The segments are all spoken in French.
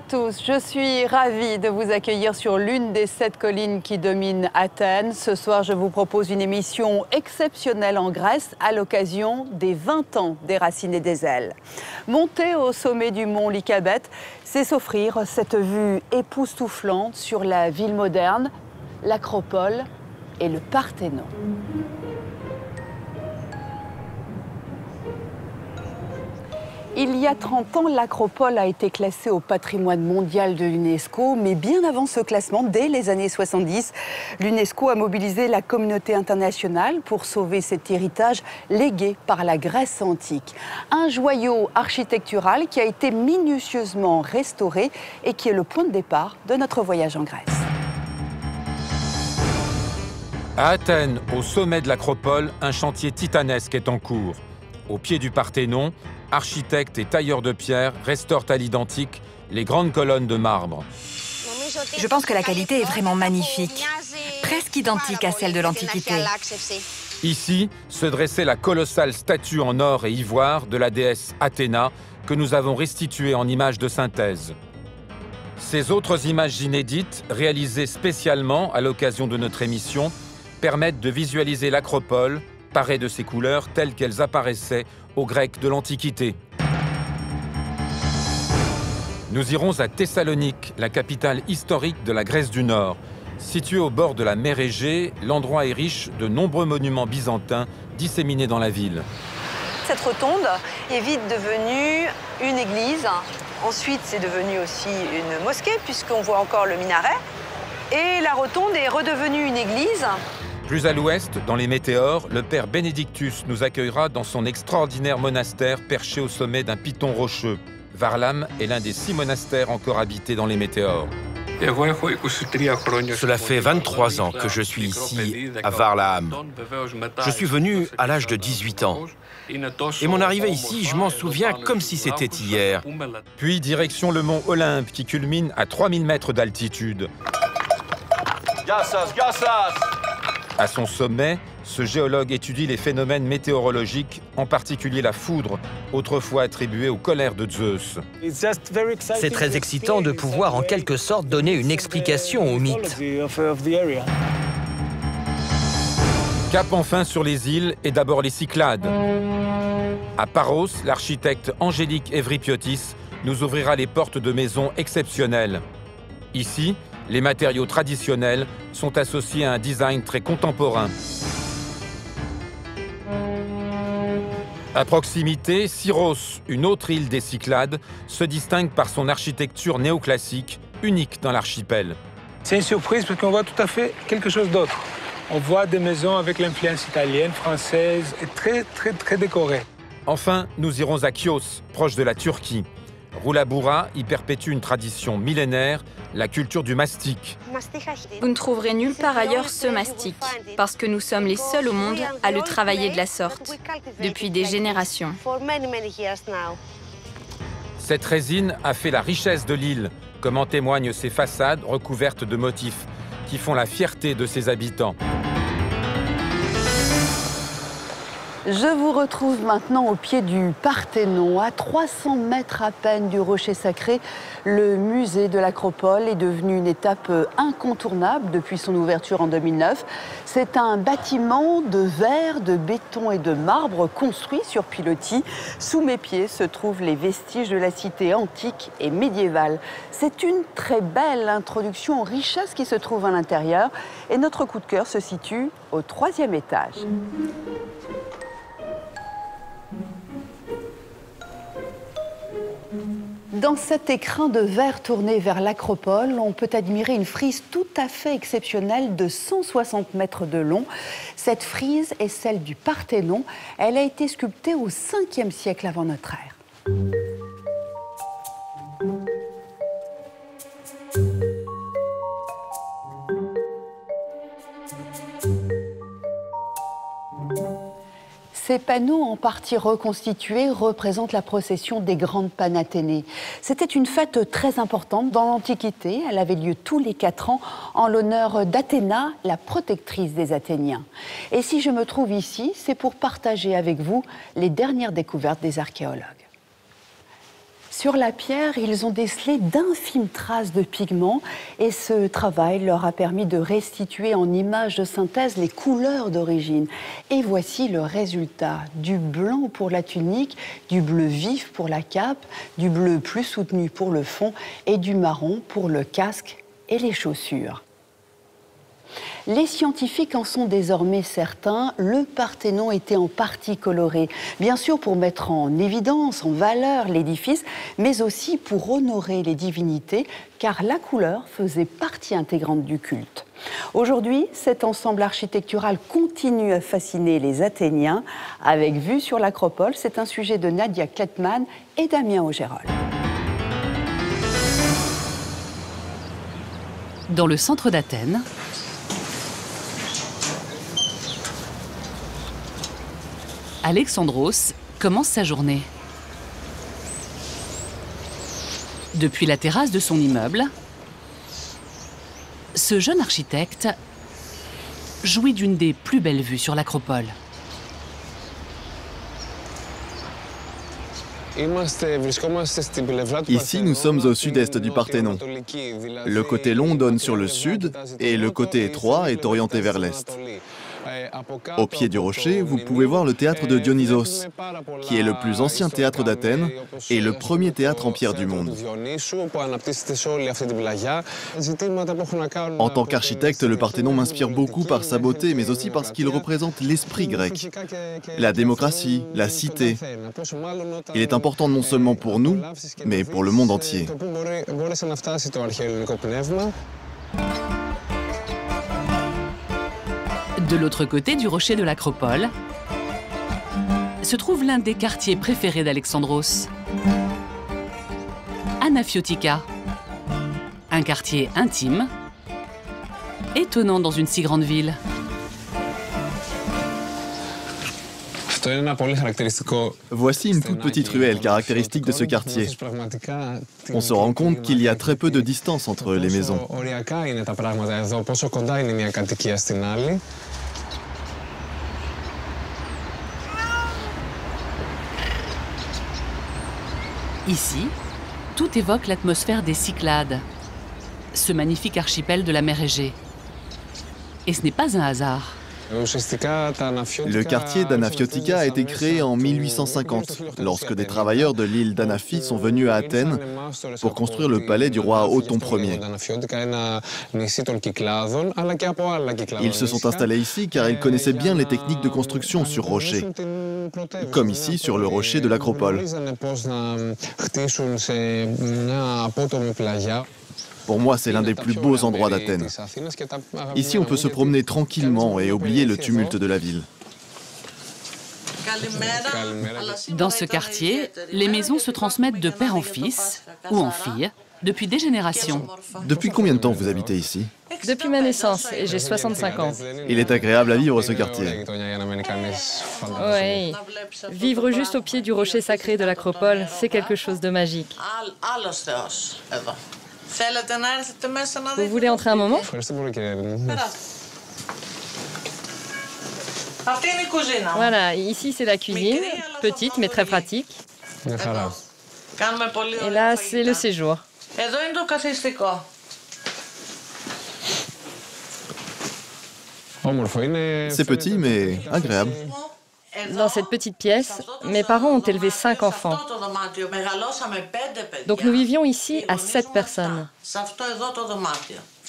À tous, je suis ravie de vous accueillir sur l'une des sept collines qui dominent Athènes. Ce soir, je vous propose une émission exceptionnelle en Grèce à l'occasion des 20 ans des Racines et des Ailes. Monter au sommet du mont Lycabette, c'est s'offrir cette vue époustouflante sur la ville moderne, l'acropole et le Parthénon. Il y a 30 ans, l'acropole a été classée au patrimoine mondial de l'UNESCO, mais bien avant ce classement, dès les années 70, l'UNESCO a mobilisé la communauté internationale pour sauver cet héritage légué par la Grèce antique. Un joyau architectural qui a été minutieusement restauré et qui est le point de départ de notre voyage en Grèce. À Athènes, au sommet de l'acropole, un chantier titanesque est en cours. Au pied du Parthénon, architectes et tailleurs de pierre restaurent à l'identique les grandes colonnes de marbre. Je pense que la qualité est vraiment magnifique, presque identique à celle de l'Antiquité. Ici se dressait la colossale statue en or et ivoire de la déesse Athéna que nous avons restituée en images de synthèse. Ces autres images inédites, réalisées spécialement à l'occasion de notre émission, permettent de visualiser l'acropole, parée de ses couleurs telles qu'elles apparaissaient aux Grecs de l'Antiquité. Nous irons à Thessalonique, la capitale historique de la Grèce du Nord. Située au bord de la mer Égée, l'endroit est riche de nombreux monuments byzantins disséminés dans la ville. Cette rotonde est vite devenue une église. Ensuite, c'est devenu aussi une mosquée, puisqu'on voit encore le minaret. Et la rotonde est redevenue une église. Plus à l'ouest, dans les météores, le père Benedictus nous accueillera dans son extraordinaire monastère perché au sommet d'un piton rocheux. Varlam est l'un des six monastères encore habités dans les météores. Cela fait 23 ans que je suis ici, à Varlam. Je suis venu à l'âge de 18 ans. Et mon arrivée ici, je m'en souviens comme si c'était hier. Puis direction le mont Olympe qui culmine à 3000 mètres d'altitude. À son sommet, ce géologue étudie les phénomènes météorologiques, en particulier la foudre, autrefois attribuée aux colères de Zeus. C'est très excitant de pouvoir en quelque sorte donner une explication au mythe. Cap enfin sur les îles et d'abord les Cyclades. À Paros, l'architecte Angélique Evripiotis nous ouvrira les portes de maisons exceptionnelles. Ici, les matériaux traditionnels sont associés à un design très contemporain. À proximité, Syros, une autre île des Cyclades, se distingue par son architecture néoclassique, unique dans l'archipel. C'est une surprise parce qu'on voit tout à fait quelque chose d'autre. On voit des maisons avec l'influence italienne, française et très, très, très décorées. Enfin, nous irons à Chios, proche de la Turquie. Roulaboura y perpétue une tradition millénaire, la culture du mastic. Vous ne trouverez nulle part ailleurs ce mastic, parce que nous sommes les seuls au monde à le travailler de la sorte, depuis des générations. Cette résine a fait la richesse de l'île, comme en témoignent ses façades recouvertes de motifs, qui font la fierté de ses habitants. Je vous retrouve maintenant au pied du Parthénon, à 300 mètres à peine du rocher sacré. Le musée de l'Acropole est devenu une étape incontournable depuis son ouverture en 2009. C'est un bâtiment de verre, de béton et de marbre construit sur pilotis. Sous mes pieds se trouvent les vestiges de la cité antique et médiévale. C'est une très belle introduction en richesse qui se trouve à l'intérieur et notre coup de cœur se situe au troisième étage. Dans cet écrin de verre tourné vers l'acropole, on peut admirer une frise tout à fait exceptionnelle de 160 mètres de long. Cette frise est celle du Parthénon. Elle a été sculptée au 5e siècle avant notre ère. Ces panneaux en partie reconstitués représentent la procession des grandes Panathénées. C'était une fête très importante dans l'Antiquité. Elle avait lieu tous les quatre ans en l'honneur d'Athéna, la protectrice des Athéniens. Et si je me trouve ici, c'est pour partager avec vous les dernières découvertes des archéologues. Sur la pierre, ils ont décelé d'infimes traces de pigments et ce travail leur a permis de restituer en images de synthèse les couleurs d'origine. Et voici le résultat. Du blanc pour la tunique, du bleu vif pour la cape, du bleu plus soutenu pour le fond et du marron pour le casque et les chaussures. Les scientifiques en sont désormais certains, le Parthénon était en partie coloré, bien sûr pour mettre en évidence, en valeur l'édifice, mais aussi pour honorer les divinités, car la couleur faisait partie intégrante du culte. Aujourd'hui, cet ensemble architectural continue à fasciner les Athéniens. Avec vue sur l'acropole, c'est un sujet de Nadia Kletman et Damien Augérol. Dans le centre d'Athènes, Alexandros commence sa journée. Depuis la terrasse de son immeuble, ce jeune architecte jouit d'une des plus belles vues sur l'acropole. Ici, nous sommes au sud-est du Parthénon. Le côté long donne sur le sud et le côté étroit est orienté vers l'est. Au pied du rocher, vous pouvez voir le théâtre de Dionysos, qui est le plus ancien théâtre d'Athènes et le premier théâtre en pierre du monde. En tant qu'architecte, le Parthénon m'inspire beaucoup par sa beauté, mais aussi parce qu'il représente l'esprit grec, la démocratie, la cité. Il est important non seulement pour nous, mais pour le monde entier. De l'autre côté du rocher de l'Acropole, se trouve l'un des quartiers préférés d'Alexandros, Anafiotika, un quartier intime, étonnant dans une si grande ville. Voici une toute petite ruelle caractéristique de ce quartier. On se rend compte qu'il y a très peu de distance entre les maisons. Ici, tout évoque l'atmosphère des Cyclades, ce magnifique archipel de la mer Égée. Et ce n'est pas un hasard. Le quartier d'Anafiotika a été créé en 1850, lorsque des travailleurs de l'île d'Anafi sont venus à Athènes pour construire le palais du roi Othon Ier. Ils se sont installés ici car ils connaissaient bien les techniques de construction sur rocher, comme ici sur le rocher de l'Acropole. Pour moi, c'est l'un des plus beaux endroits d'Athènes. Ici, on peut se promener tranquillement et oublier le tumulte de la ville. Dans ce quartier, les maisons se transmettent de père en fils ou en fille depuis des générations. Depuis combien de temps vous habitez ici? Depuis ma naissance et j'ai 65 ans. Il est agréable à vivre ce quartier. Oui. Vivre juste au pied du rocher sacré de l'Acropole, c'est quelque chose de magique. Vous voulez entrer un moment Voilà, ici c'est la cuisine, petite mais très pratique. Et là, c'est le séjour. C'est petit mais agréable. Dans cette petite pièce, mes parents ont élevé cinq enfants. Donc nous vivions ici à sept personnes.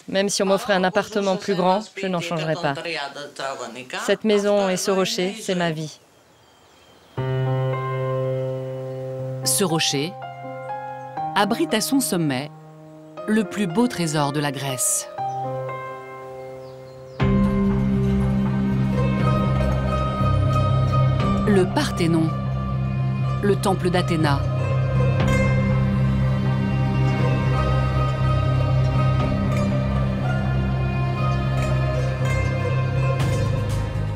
Même si on m'offrait un appartement plus grand, je n'en changerais pas. Cette maison et ce rocher, c'est ma vie. Ce rocher abrite à son sommet le plus beau trésor de la Grèce. Le Parthénon, le temple d'Athéna.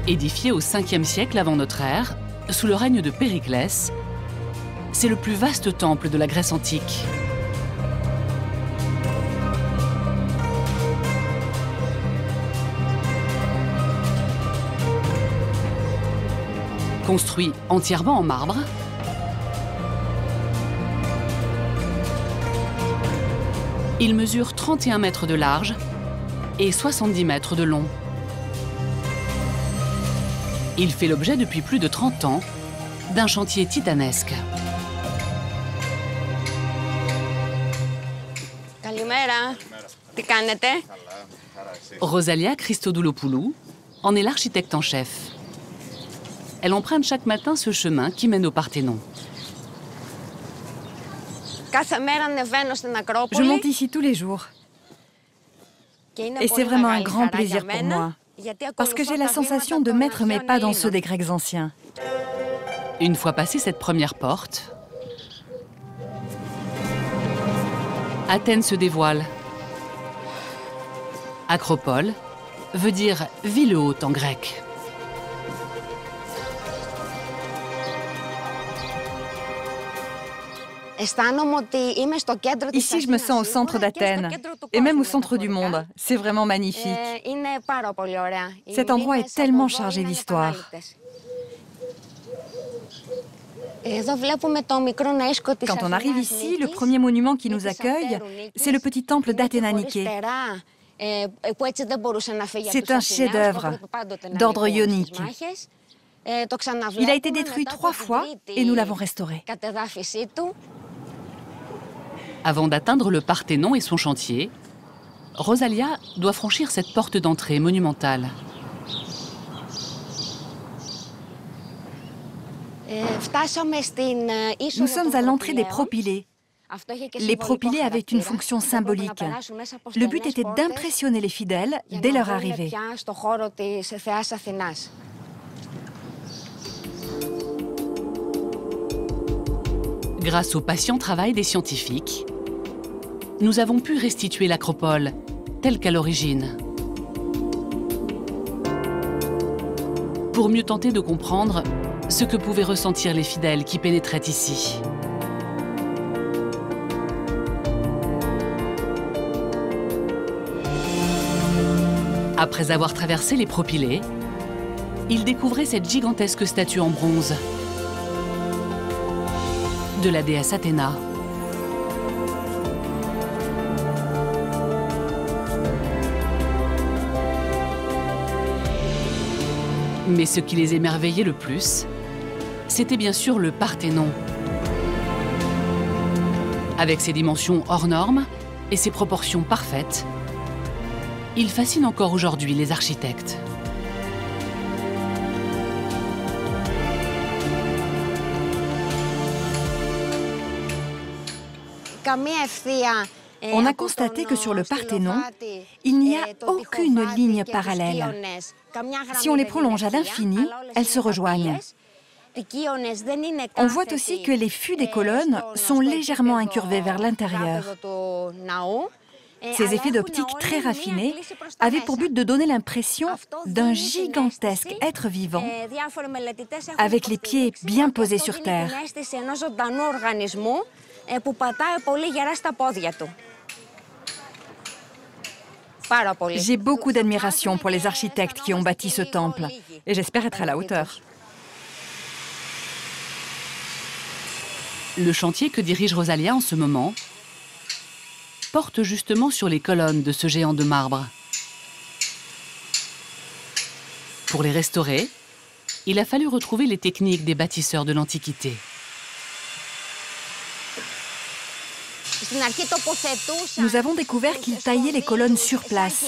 Édifié au 5e siècle avant notre ère, sous le règne de Périclès, c'est le plus vaste temple de la Grèce antique. Construit entièrement en marbre, Il mesure 31 mètres de large et 70 mètres de long. Il fait l'objet depuis plus de 30 ans d'un chantier titanesque. Rosalia Christodoulopoulou en est l'architecte en chef. Elle emprunte chaque matin ce chemin qui mène au Parthénon. Je monte ici tous les jours. Et c'est vraiment un grand plaisir pour moi, parce que j'ai la sensation de mettre mes pas dans ceux des Grecs anciens. Une fois passée cette première porte, Athènes se dévoile. Acropole veut dire ville haute en grec. Ici, je me sens au centre d'Athènes et même au centre du monde. C'est vraiment magnifique. Cet endroit est tellement chargé d'histoire. Quand on arrive ici, le premier monument qui nous accueille, c'est le petit temple d'Athéna Niké. C'est un chef-d'œuvre d'ordre ionique. Il a été détruit trois fois et nous l'avons restauré. Avant d'atteindre le Parthénon et son chantier, Rosalia doit franchir cette porte d'entrée monumentale. Nous sommes à l'entrée des propylées. Les propylées avaient une fonction symbolique. Le but était d'impressionner les fidèles dès leur arrivée. Grâce au patient travail des scientifiques, nous avons pu restituer l'acropole telle qu'à l'origine. Pour mieux tenter de comprendre ce que pouvaient ressentir les fidèles qui pénétraient ici. Après avoir traversé les propylées, ils découvraient cette gigantesque statue en bronze de la déesse Athéna. Mais ce qui les émerveillait le plus, c'était bien sûr le Parthénon. Avec ses dimensions hors normes et ses proportions parfaites, il fascine encore aujourd'hui les architectes. On a constaté que sur le Parthénon, il n'y a aucune ligne parallèle. Si on les prolonge à l'infini, elles se rejoignent. On voit aussi que les fûts des colonnes sont légèrement incurvés vers l'intérieur. Ces effets d'optique très raffinés avaient pour but de donner l'impression d'un gigantesque être vivant avec les pieds bien posés sur terre. J'ai beaucoup d'admiration pour les architectes qui ont bâti ce temple et j'espère être à la hauteur. Le chantier que dirige Rosalia en ce moment porte justement sur les colonnes de ce géant de marbre. Pour les restaurer, il a fallu retrouver les techniques des bâtisseurs de l'Antiquité. Nous avons découvert qu'ils taillaient les colonnes sur place.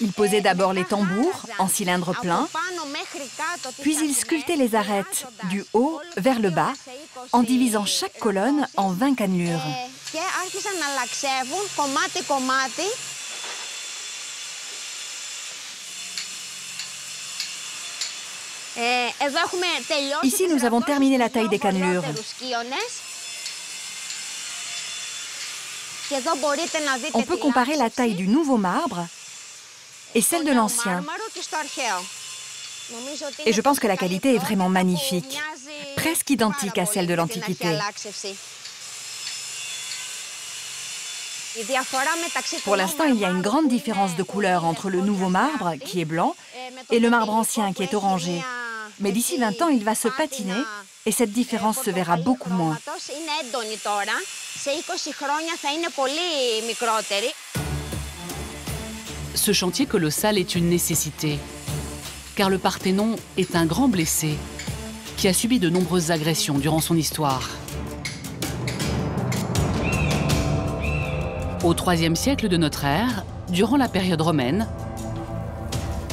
Ils posaient d'abord les tambours en cylindre plein, puis ils sculptaient les arêtes du haut vers le bas en divisant chaque colonne en 20 cannelures. Ici, nous avons terminé la taille des cannelures. On peut comparer la taille du nouveau marbre et celle de l'ancien. Et je pense que la qualité est vraiment magnifique, presque identique à celle de l'Antiquité. Pour l'instant, il y a une grande différence de couleur entre le nouveau marbre, qui est blanc, et le marbre ancien, qui est orangé. Mais d'ici 20 ans, il va se patiner et cette différence se verra beaucoup moins. Ce chantier colossal est une nécessité, car le Parthénon est un grand blessé qui a subi de nombreuses agressions durant son histoire. Au IIIe siècle de notre ère, durant la période romaine,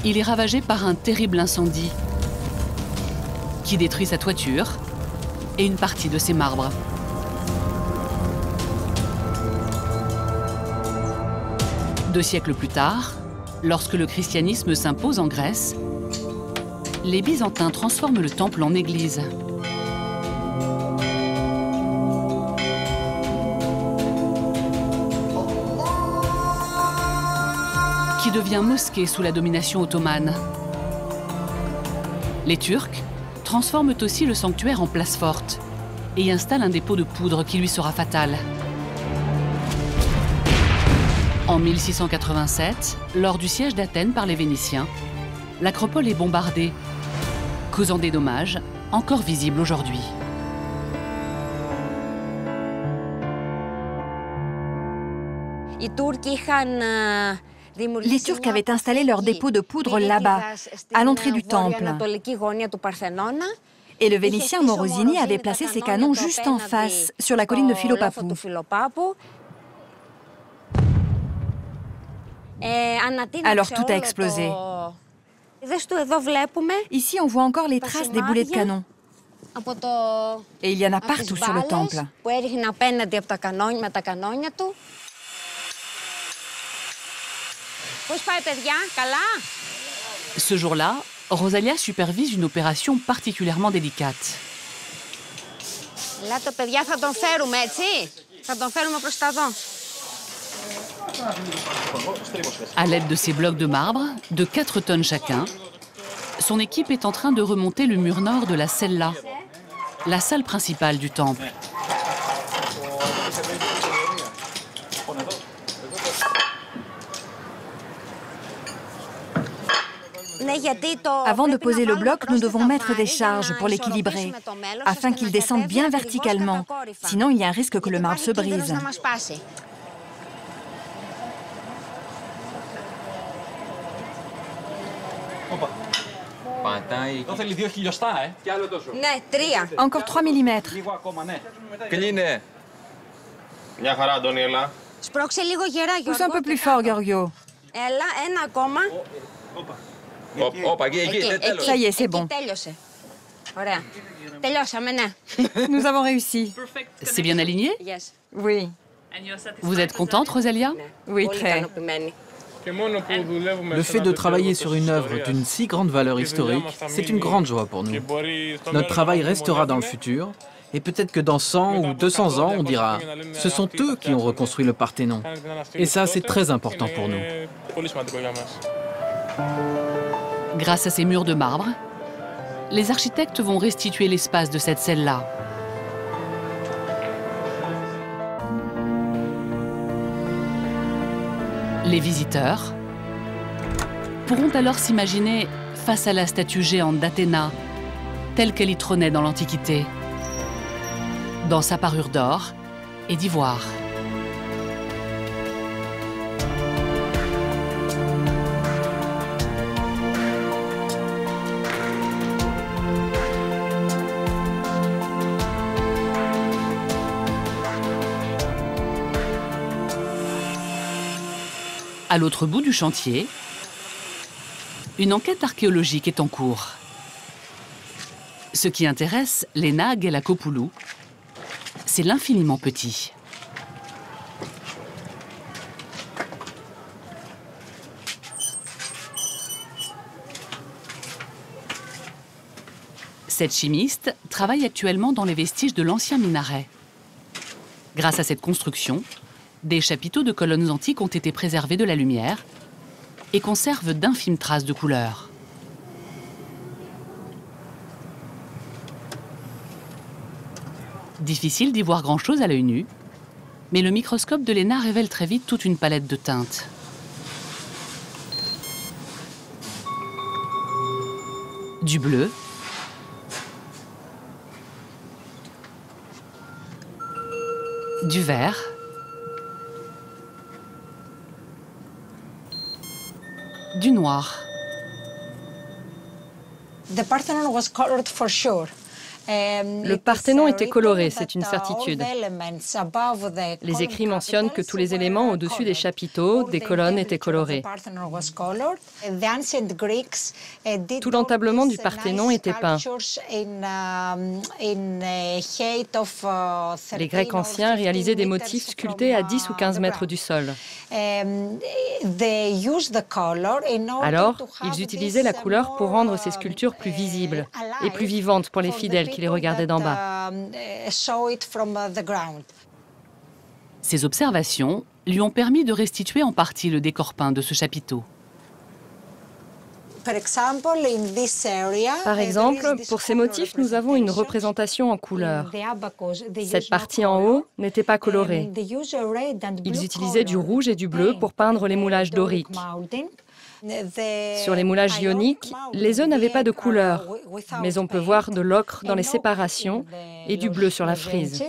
il est ravagé par un terrible incendie qui détruit sa toiture et une partie de ses marbres. Deux siècles plus tard, lorsque le christianisme s'impose en Grèce, les Byzantins transforment le temple en église. Qui devient mosquée sous la domination ottomane. Les Turcs transforment aussi le sanctuaire en place forte et installent un dépôt de poudre qui lui sera fatal. En 1687, lors du siège d'Athènes par les Vénitiens, l'acropole est bombardée, causant des dommages encore visibles aujourd'hui. Les Turcs avaient installé leur dépôt de poudre là-bas, à l'entrée du temple. Et le Vénitien Morosini avait placé ses canons juste en face, sur la colline de Philopapou. Alors tout a explosé. Ici, on voit encore les traces des boulets de canon. Et il y en a partout sur le temple. Ce jour-là, Rosalia supervise une opération particulièrement délicate. À l'aide de ces blocs de marbre, de 4 tonnes chacun, son équipe est en train de remonter le mur nord de la cella, la salle principale du temple. Avant de poser le bloc, nous devons mettre des charges pour l'équilibrer, afin qu'il descende bien verticalement. Sinon, il y a un risque que le marbre se brise. Encore 3 mm. Pousse un peu plus fort, Giorgio. Ça y est, c'est bon. Nous avons réussi. C'est bien aligné? Oui. Vous êtes contente, Rosalia? Oui, très. Le fait de travailler sur une œuvre d'une si grande valeur historique, c'est une grande joie pour nous. Notre travail restera dans le futur, et peut-être que dans 100 ou 200 ans, on dira « ce sont eux qui ont reconstruit le Parthénon ». Et ça, c'est très important pour nous. Grâce à ces murs de marbre, les architectes vont restituer l'espace de cette celle-là. Les visiteurs pourront alors s'imaginer face à la statue géante d'Athéna, telle qu'elle y trônait dans l'Antiquité, dans sa parure d'or et d'ivoire. À l'autre bout du chantier, une enquête archéologique est en cours. Ce qui intéresse les Nag et la Kopoulou, c'est l'infiniment petit. Cette chimiste travaille actuellement dans les vestiges de l'ancien minaret. Grâce à cette construction, des chapiteaux de colonnes antiques ont été préservés de la lumière et conservent d'infimes traces de couleur. Difficile d'y voir grand-chose à l'œil nu, mais le microscope de l'ENA révèle très vite toute une palette de teintes. Du bleu, du vert, du noir. Le Parthénon était coloré, c'est une certitude. Les écrits mentionnent que tous les éléments au-dessus des chapiteaux, des colonnes étaient colorés. Tout l'entablement du Parthénon était peint. Les Grecs anciens réalisaient des motifs sculptés à 10 ou 15 mètres du sol. Alors, ils utilisaient la couleur pour rendre ces sculptures plus visibles et plus vivantes pour les fidèles qui les regardaient d'en bas. Ces observations lui ont permis de restituer en partie le décor peint de ce chapiteau. Par exemple, pour ces motifs, nous avons une représentation en couleur. Cette partie en haut n'était pas colorée. Ils utilisaient du rouge et du bleu pour peindre les moulages doriques. Sur les moulages ioniques, les œufs n'avaient pas de couleur, mais on peut voir de l'ocre dans les séparations et du bleu sur la frise.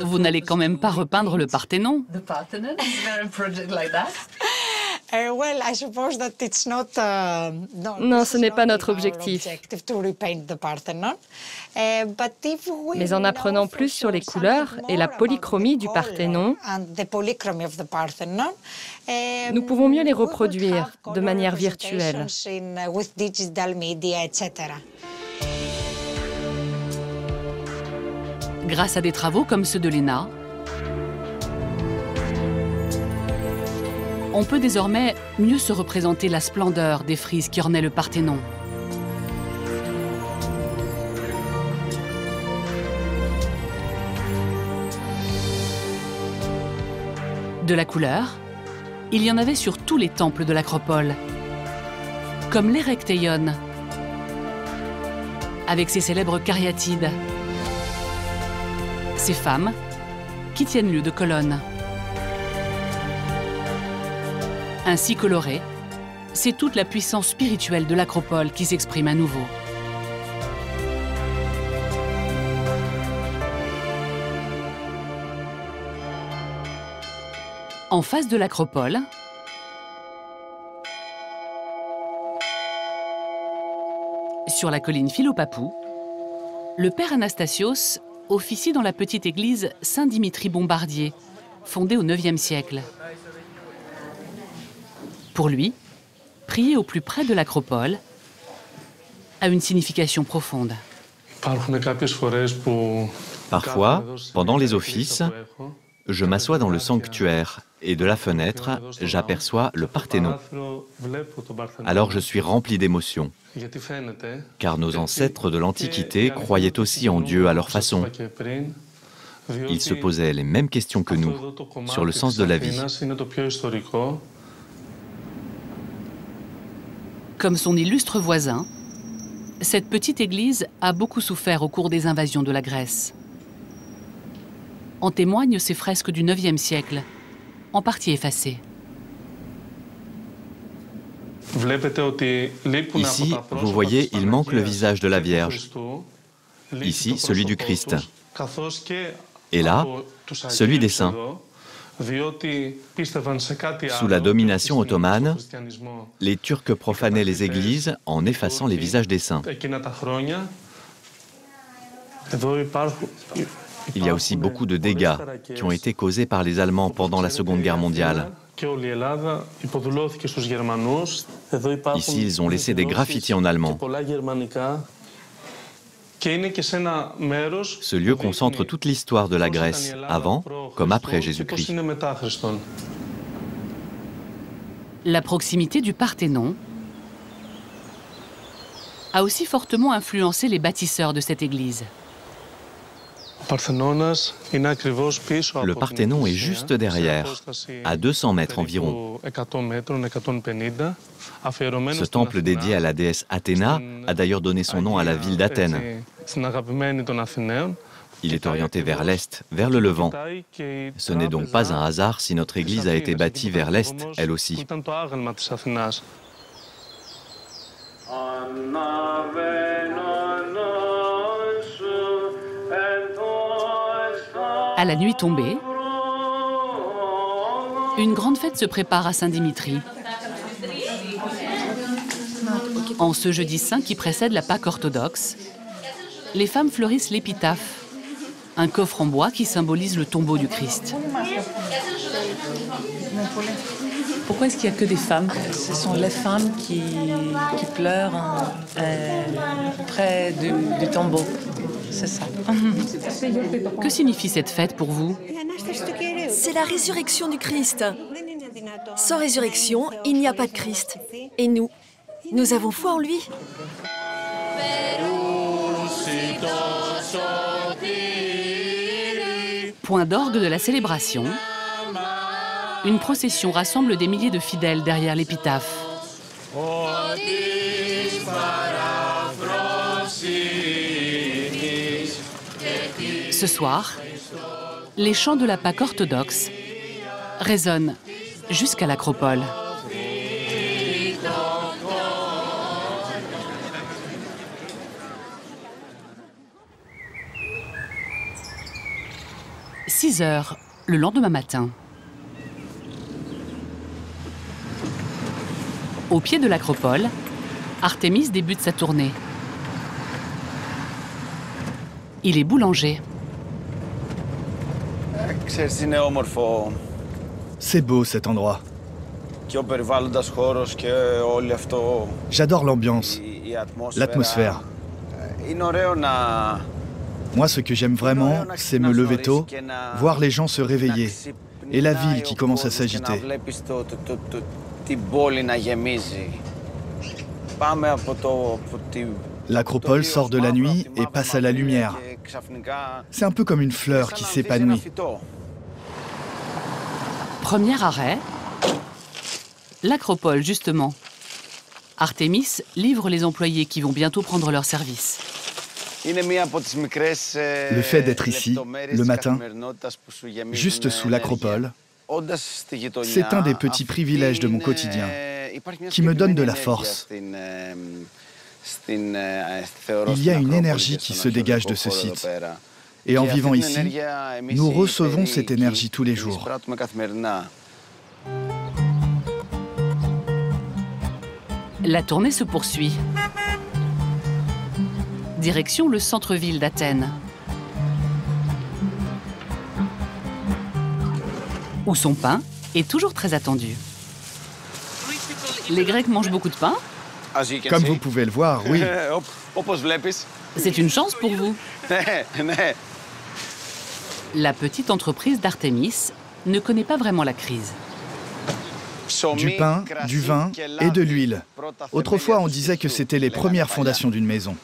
Vous n'allez quand même pas repeindre le Parthénon non, ce n'est pas notre objectif. Mais en apprenant plus sur les couleurs et la polychromie du Parthénon, nous pouvons mieux les reproduire de manière virtuelle. Grâce à des travaux comme ceux de l'ENA, on peut désormais mieux se représenter la splendeur des frises qui ornaient le Parthénon. De la couleur, il y en avait sur tous les temples de l'acropole, comme l'Erecteion, avec ses célèbres cariatides, ces femmes qui tiennent lieu de colonnes. Ainsi colorée, c'est toute la puissance spirituelle de l'acropole qui s'exprime à nouveau. En face de l'acropole, sur la colline Philopapou, le père Anastasios officie dans la petite église Saint-Dimitri Bombardier, fondée au IXe siècle. Pour lui, prier au plus près de l'acropole a une signification profonde. Parfois, pendant les offices, je m'assois dans le sanctuaire et de la fenêtre, j'aperçois le Parthénon. Alors je suis rempli d'émotion, car nos ancêtres de l'Antiquité croyaient aussi en Dieu à leur façon. Ils se posaient les mêmes questions que nous sur le sens de la vie. Comme son illustre voisin, cette petite église a beaucoup souffert au cours des invasions de la Grèce. En témoignent ces fresques du IXe siècle, en partie effacées. Ici, vous voyez, il manque le visage de la Vierge. Ici, celui du Christ. Et là, celui des saints. Sous la domination ottomane, les Turcs profanaient les églises en effaçant les visages des saints. Il y a aussi beaucoup de dégâts qui ont été causés par les Allemands pendant la Seconde Guerre mondiale. Ici, ils ont laissé des graffitis en allemand. Ce lieu concentre toute l'histoire de la Grèce, avant comme après Jésus-Christ. La proximité du Parthénon a aussi fortement influencé les bâtisseurs de cette église. Le Parthénon est juste derrière, à 200 mètres environ. Ce temple dédié à la déesse Athéna a d'ailleurs donné son nom à la ville d'Athènes. Il est orienté vers l'Est, vers le Levant. Ce n'est donc pas un hasard si notre église a été bâtie vers l'Est, elle aussi. À la nuit tombée, une grande fête se prépare à Saint-Dimitri. En ce jeudi saint qui précède la Pâque orthodoxe, les femmes fleurissent l'épitaphe, un coffre en bois qui symbolise le tombeau du Christ. Pourquoi est-ce qu'il n'y a que des femmes? Ce sont les femmes qui, qui pleurent euh, près du, du tombeau. C'est ça. Que signifie cette fête pour vous? C'est la résurrection du Christ. Sans résurrection, il n'y a pas de Christ. Et nous, nous avons foi en lui. Point d'orgue de la célébration, une procession rassemble des milliers de fidèles derrière l'épitaphe. Ce soir, les chants de la Pâque orthodoxe résonnent jusqu'à l'acropole. « 6 heures, le lendemain matin. Au pied de l'acropole, Artémis débute sa tournée. Il est boulanger. C'est beau cet endroit. J'adore l'ambiance, l'atmosphère. Moi, ce que j'aime vraiment, c'est me lever tôt, voir les gens se réveiller et la ville qui commence à s'agiter. L'acropole sort de la nuit et passe à la lumière. C'est un peu comme une fleur qui s'épanouit. Premier arrêt, l'acropole justement. Artémis livre les employés qui vont bientôt prendre leur service. Le fait d'être ici, le matin, juste sous l'acropole, c'est un des petits privilèges de mon quotidien qui me donne de la force. Il y a une énergie qui se dégage de ce site. Et en vivant ici, nous recevons cette énergie tous les jours. La tournée se poursuit. Direction le centre-ville d'Athènes. Où son pain est toujours très attendu. Les Grecs mangent beaucoup de pain Comme vous pouvez le voir, oui. C'est une chance pour vous. La petite entreprise d'Artémis ne connaît pas vraiment la crise. Du pain, du vin et de l'huile. Autrefois, on disait que c'était les premières fondations d'une maison.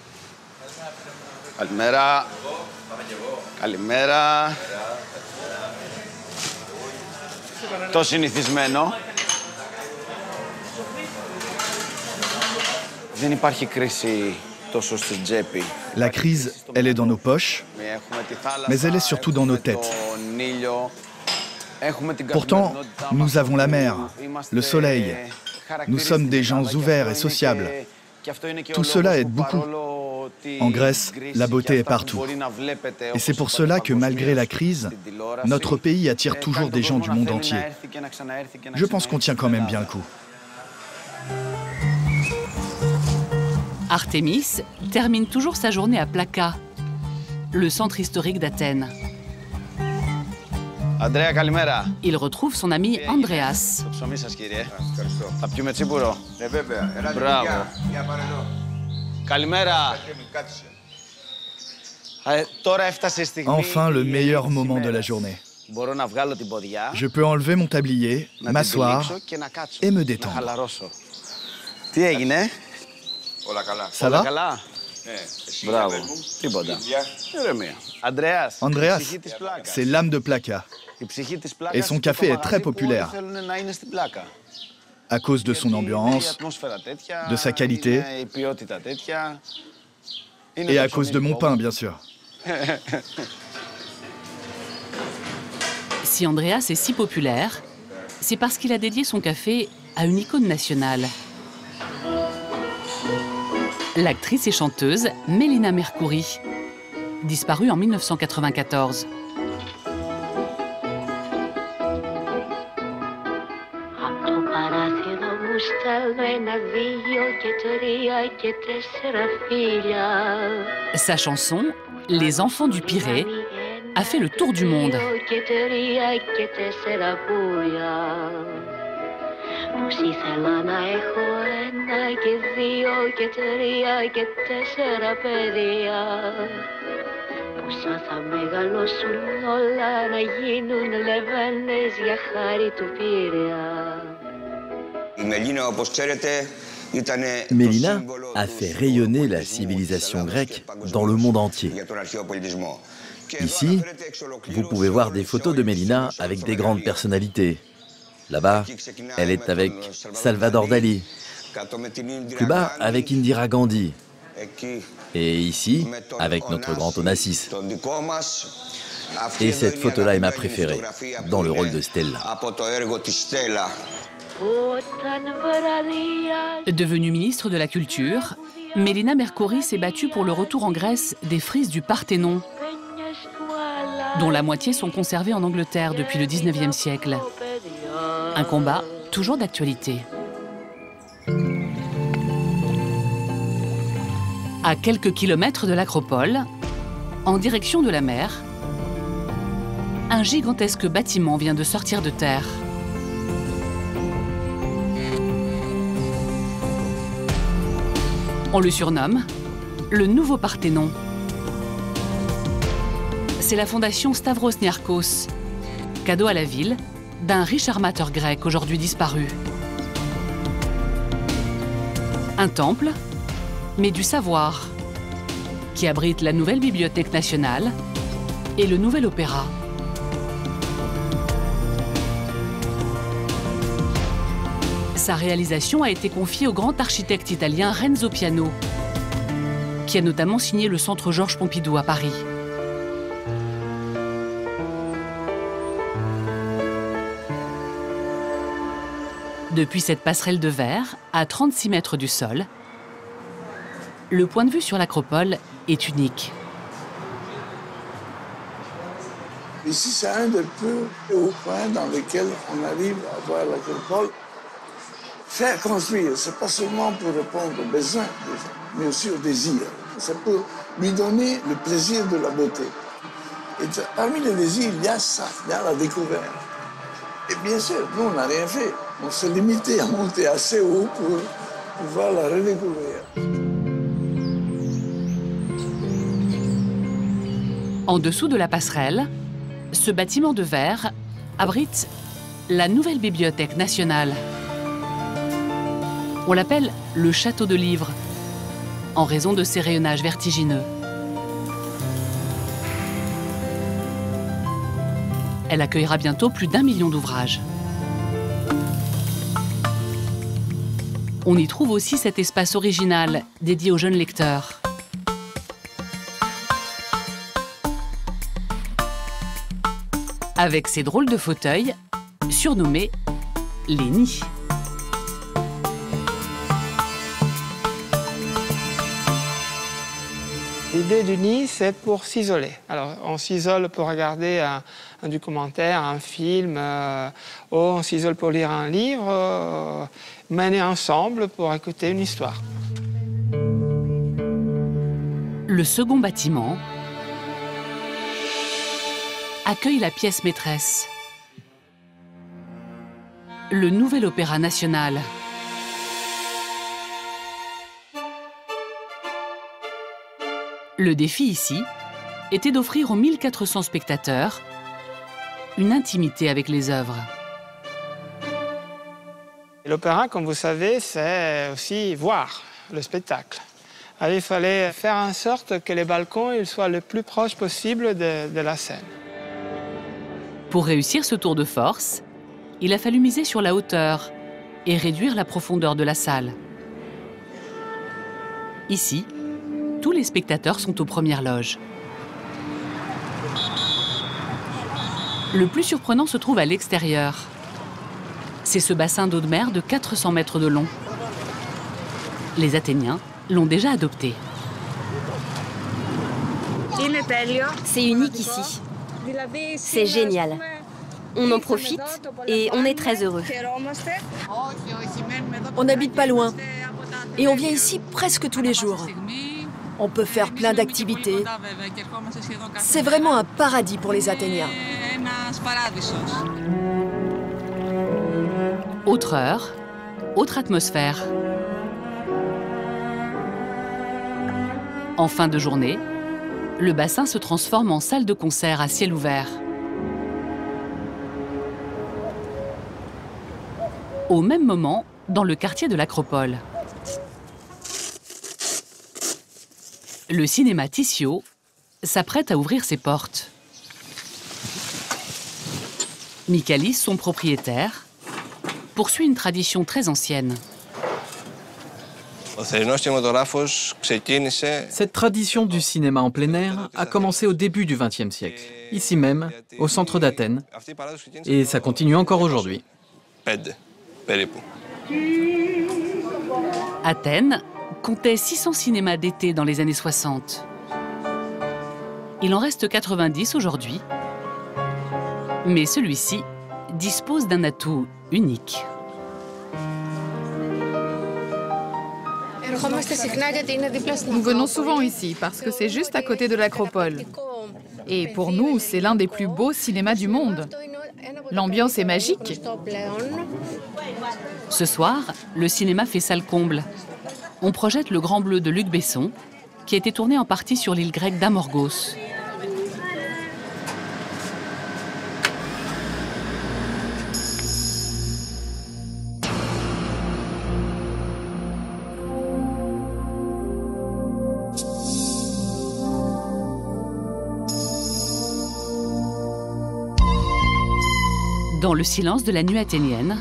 Το συνηθισμένο. Δεν υπάρχει κρίση τόσο στην τσέπη. La crise, elle est dans nos poches, mais elle est surtout dans nos têtes. Pourtant, nous avons la mer, le soleil. Nous sommes des gens ouverts et sociables. Tout cela aide beaucoup. En Grèce, la beauté est partout. Et c'est pour cela que malgré la crise, notre pays attire toujours des gens du monde entier. Je pense qu'on tient quand même bien le coup. Artémis termine toujours sa journée à Plaka, le centre historique d'Athènes. Il retrouve son ami Andreas. Enfin, le meilleur moment de la journée. Je peux enlever mon tablier, m'asseoir et me détendre. Ça va? Andreas, c'est l'âme de Plaka. Et son café est très populaire à cause de son ambiance, de sa qualité et à cause de mon pain, bien sûr. Si Andreas est si populaire, c'est parce qu'il a dédié son café à une icône nationale. L'actrice et chanteuse Mélina Mercouri, disparue en 1994. Sa chanson, Les enfants du Pirée, a fait le tour du monde. Mélina a fait rayonner la civilisation grecque dans le monde entier. Ici, vous pouvez voir des photos de Mélina avec des grandes personnalités. Là-bas, elle est avec Salvador Dali. Plus bas, avec Indira Gandhi. Et ici, avec notre grand Onassis. Et cette photo-là est ma préférée, dans le rôle de Stella. Devenue ministre de la Culture, Mélina Mercouri s'est battue pour le retour en Grèce des frises du Parthénon, dont la moitié sont conservées en Angleterre depuis le 19e siècle. Un combat toujours d'actualité. À quelques kilomètres de l'acropole, en direction de la mer, un gigantesque bâtiment vient de sortir de terre. On le surnomme le nouveau Parthénon. C'est la fondation Stavros Niarchos, cadeau à la ville d'un riche armateur grec aujourd'hui disparu. Un temple, mais du savoir, qui abrite la nouvelle bibliothèque nationale et le nouvel opéra. Sa réalisation a été confiée au grand architecte italien Renzo Piano, qui a notamment signé le centre Georges Pompidou à Paris. Depuis cette passerelle de verre, à 36 mètres du sol, le point de vue sur l'acropole est unique. Ici, c'est un des plus hauts points dans lesquels on arrive à voir l'acropole. Faire construire, c'est pas seulement pour répondre aux besoins des gens, mais aussi aux désirs. C'est pour lui donner le plaisir de la beauté. Et parmi les désirs, il y a ça, il y a la découverte. Et bien sûr, nous, on n'a rien fait. On s'est limité à monter assez haut pour pouvoir la redécouvrir. En dessous de la passerelle, ce bâtiment de verre abrite la nouvelle bibliothèque nationale. On l'appelle le château de livres, en raison de ses rayonnages vertigineux. Elle accueillera bientôt plus d'un million d'ouvrages. On y trouve aussi cet espace original dédié aux jeunes lecteurs. Avec ses drôles de fauteuils, surnommés les nids. L'idée du nid, c'est pour s'isoler. Alors, on s'isole pour regarder un, documentaire, un film, euh, ou on s'isole pour lire un livre, euh, mener ensemble pour écouter une histoire. Le second bâtiment accueille la pièce maîtresse, le nouvel opéra national. Le défi ici était d'offrir aux 1400 spectateurs une intimité avec les œuvres. L'opéra, comme vous savez, c'est aussi voir le spectacle. Alors, il fallait faire en sorte que les balcons ils soient le plus proches possible de, de la scène. Pour réussir ce tour de force, il a fallu miser sur la hauteur et réduire la profondeur de la salle. Ici, tous les spectateurs sont aux premières loges. Le plus surprenant se trouve à l'extérieur. C'est ce bassin d'eau de mer de 400 mètres de long. Les Athéniens l'ont déjà adopté. C'est unique ici. C'est génial. On en profite et on est très heureux. On n'habite pas loin et on vient ici presque tous les jours. On peut faire plein d'activités. C'est vraiment un paradis pour les Athéniens. Autre heure, autre atmosphère. En fin de journée, le bassin se transforme en salle de concert à ciel ouvert. Au même moment, dans le quartier de l'Acropole. Le cinéma Tissio s'apprête à ouvrir ses portes. Michalis, son propriétaire, poursuit une tradition très ancienne. Cette tradition du cinéma en plein air a commencé au début du XXe siècle, ici même, au centre d'Athènes, et ça continue encore aujourd'hui. Athènes comptait 600 cinémas d'été dans les années 60. Il en reste 90 aujourd'hui, mais celui-ci dispose d'un atout unique. Nous venons souvent ici parce que c'est juste à côté de l'acropole. Et pour nous, c'est l'un des plus beaux cinémas du monde. L'ambiance est magique. Ce soir, le cinéma fait salle comble. On projette Le Grand Bleu de Luc Besson, qui a été tourné en partie sur l'île grecque d'Amorgos. Dans le silence de la nuit athénienne,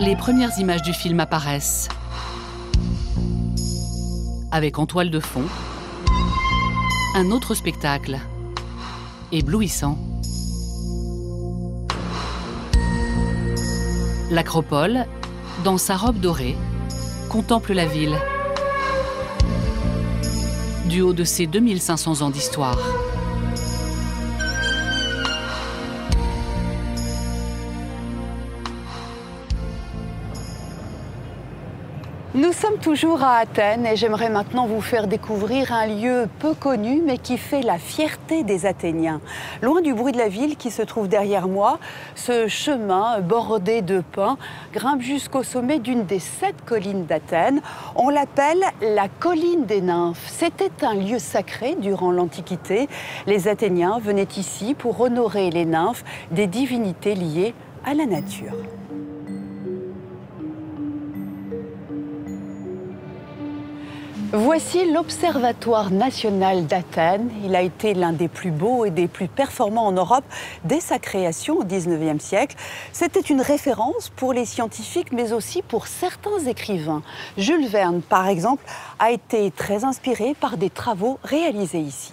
les premières images du film apparaissent. Avec en toile de fond, un autre spectacle, éblouissant. L'acropole, dans sa robe dorée, contemple la ville du haut de ses 2500 ans d'histoire. Nous sommes toujours à Athènes et j'aimerais maintenant vous faire découvrir un lieu peu connu mais qui fait la fierté des Athéniens. Loin du bruit de la ville qui se trouve derrière moi, ce chemin bordé de pins grimpe jusqu'au sommet d'une des sept collines d'Athènes. On l'appelle la colline des nymphes. C'était un lieu sacré durant l'Antiquité. Les Athéniens venaient ici pour honorer les nymphes, des divinités liées à la nature. Voici l'Observatoire national d'Athènes. Il a été l'un des plus beaux et des plus performants en Europe dès sa création au XIXe siècle. C'était une référence pour les scientifiques, mais aussi pour certains écrivains. Jules Verne, par exemple, a été très inspiré par des travaux réalisés ici.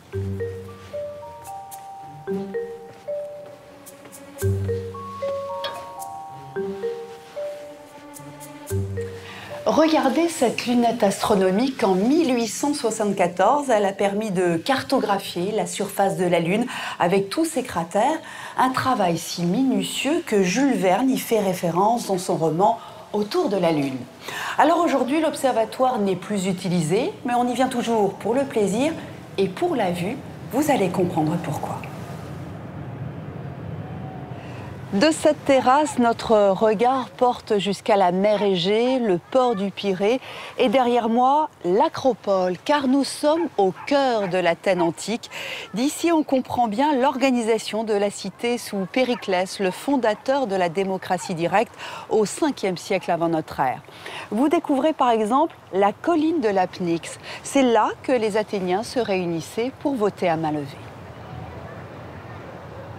Regardez cette lunette astronomique en 1874. Elle a permis de cartographier la surface de la Lune avec tous ses cratères. Un travail si minutieux que Jules Verne y fait référence dans son roman Autour de la Lune. Alors aujourd'hui, l'observatoire n'est plus utilisé, mais on y vient toujours pour le plaisir et pour la vue. Vous allez comprendre pourquoi. De cette terrasse, notre regard porte jusqu'à la mer Égée, le port du Pirée et derrière moi, l'acropole, car nous sommes au cœur de l'Athènes antique. D'ici, on comprend bien l'organisation de la cité sous Périclès, le fondateur de la démocratie directe au 5e siècle avant notre ère. Vous découvrez par exemple la colline de l'Apnix. C'est là que les Athéniens se réunissaient pour voter à main levée.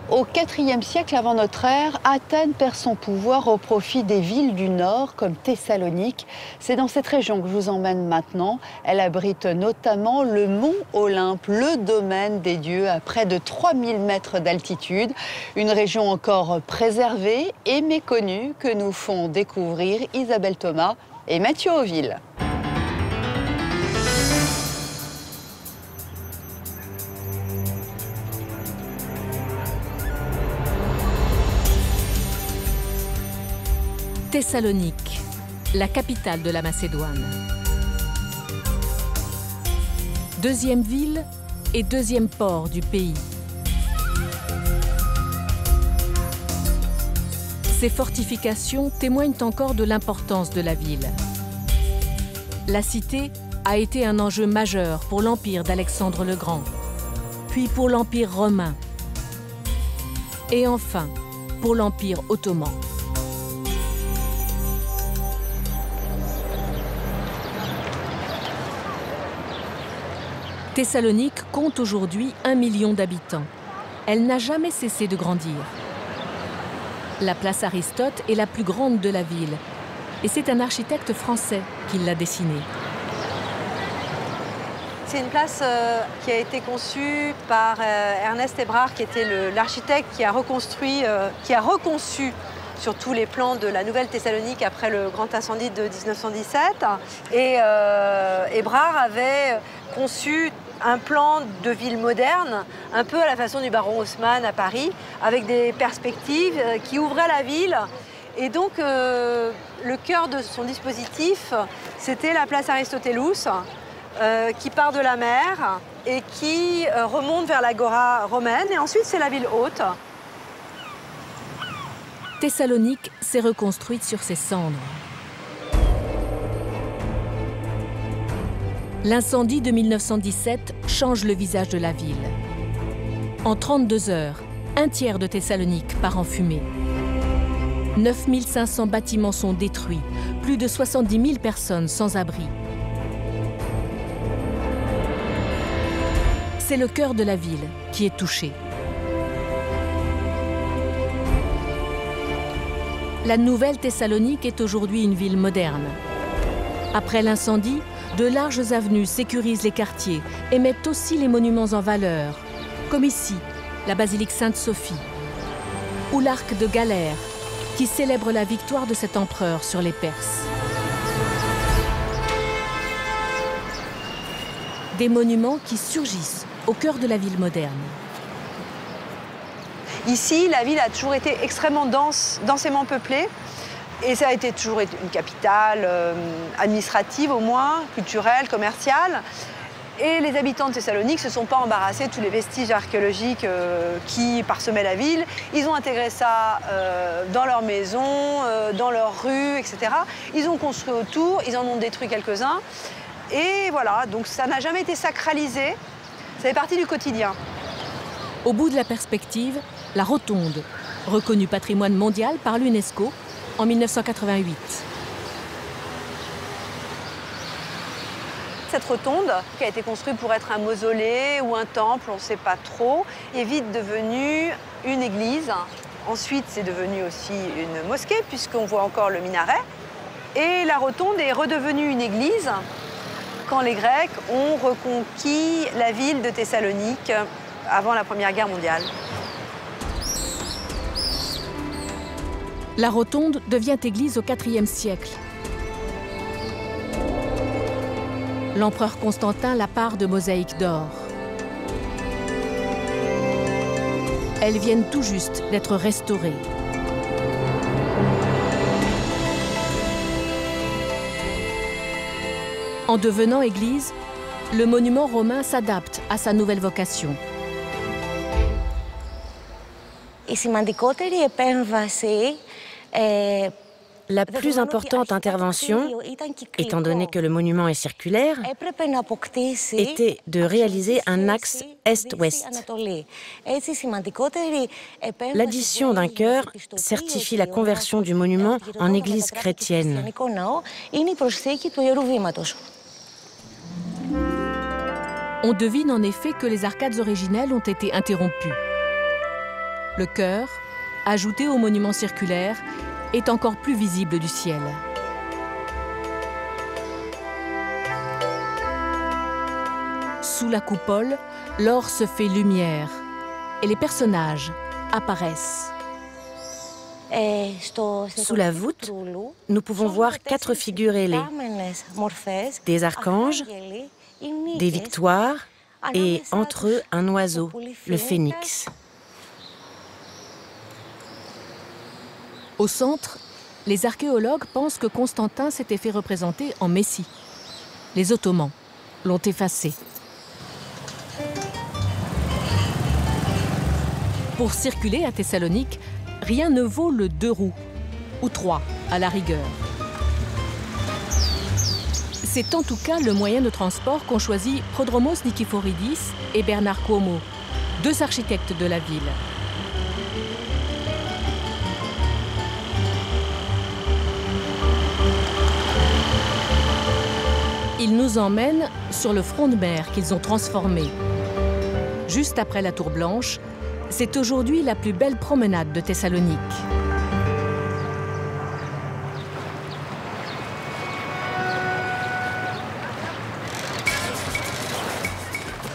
Au IVe siècle avant notre ère, Athènes perd son pouvoir au profit des villes du nord comme Thessalonique. C'est dans cette région que je vous emmène maintenant. Elle abrite notamment le mont Olympe, le domaine des dieux à près de 3000 mètres d'altitude. Une région encore préservée et méconnue que nous font découvrir Isabelle Thomas et Mathieu Auville. Thessalonique, la capitale de la Macédoine. Deuxième ville et deuxième port du pays. Ces fortifications témoignent encore de l'importance de la ville. La cité a été un enjeu majeur pour l'empire d'Alexandre le Grand, puis pour l'empire romain, et enfin pour l'empire ottoman. Thessalonique compte aujourd'hui un million d'habitants. Elle n'a jamais cessé de grandir. La place Aristote est la plus grande de la ville et c'est un architecte français qui l'a dessinée. C'est une place euh, qui a été conçue par euh, Ernest Hébrard, qui était l'architecte qui a reconstruit, euh, qui a reconçu sur tous les plans de la nouvelle Thessalonique après le grand incendie de 1917. Et Hébrard avait conçu un plan de ville moderne, un peu à la façon du baron Haussmann à Paris, avec des perspectives euh, qui ouvraient la ville. Et donc, euh, le cœur de son dispositif, c'était la place Aristotélus, euh, qui part de la mer et qui remonte vers l'agora romaine. Et ensuite, c'est la ville haute. Thessalonique s'est reconstruite sur ses cendres. L'incendie de 1917 change le visage de la ville. En 32 heures, un tiers de Thessalonique part en fumée. 9500 bâtiments sont détruits, plus de 70 000 personnes sans abri. C'est le cœur de la ville qui est touché. La nouvelle Thessalonique est aujourd'hui une ville moderne. Après l'incendie, de larges avenues sécurisent les quartiers et mettent aussi les monuments en valeur, comme ici, la basilique Sainte-Sophie, ou l'arc de Galère, qui célèbre la victoire de cet empereur sur les Perses. Des monuments qui surgissent au cœur de la ville moderne. Ici, la ville a toujours été extrêmement dense, densément peuplée. Et ça a été toujours une capitale euh, administrative au moins, culturelle, commerciale. Et les habitants de Thessalonique ne se sont pas embarrassés de tous les vestiges archéologiques euh, qui parsemaient la ville. Ils ont intégré ça euh, dans leurs maisons, dans leurs rues, etc. Ils ont construit autour, ils en ont détruit quelques-uns. Et voilà, donc ça n'a jamais été sacralisé, ça fait partie du quotidien. Au bout de la perspective, la rotonde, reconnue patrimoine mondial par l'UNESCO, en 1988. Cette rotonde, qui a été construite pour être un mausolée ou un temple, on ne sait pas trop, est vite devenue une église. Ensuite, c'est devenu aussi une mosquée, puisqu'on voit encore le minaret. Et la rotonde est redevenue une église quand les Grecs ont reconquis la ville de Thessalonique avant la Première Guerre mondiale. La rotonde devient église au IVe siècle. L'empereur Constantin la part de mosaïques d'or. Elles viennent tout juste d'être restaurées. En devenant église, le monument romain s'adapte à sa nouvelle vocation. La plus importante intervention, étant donné que le monument est circulaire, était de réaliser un axe est-ouest. L'addition d'un chœur certifie la conversion du monument en église chrétienne. On devine en effet que les arcades originelles ont été interrompues. Le chœur, ajouté au monument circulaire, est encore plus visible du ciel. Sous la coupole, l'or se fait lumière et les personnages apparaissent. Sous la voûte, nous pouvons voir quatre figures ailées, des archanges, des victoires et entre eux un oiseau, le phénix. Au centre, les archéologues pensent que Constantin s'était fait représenter en Messie. Les Ottomans l'ont effacé. Pour circuler à Thessalonique, rien ne vaut le deux roues, ou trois à la rigueur. C'est en tout cas le moyen de transport qu'ont choisi Prodromos Nikiforidis et Bernard Cuomo, deux architectes de la ville. Ils nous emmènent sur le front de mer qu'ils ont transformé. Juste après la Tour Blanche, c'est aujourd'hui la plus belle promenade de Thessalonique.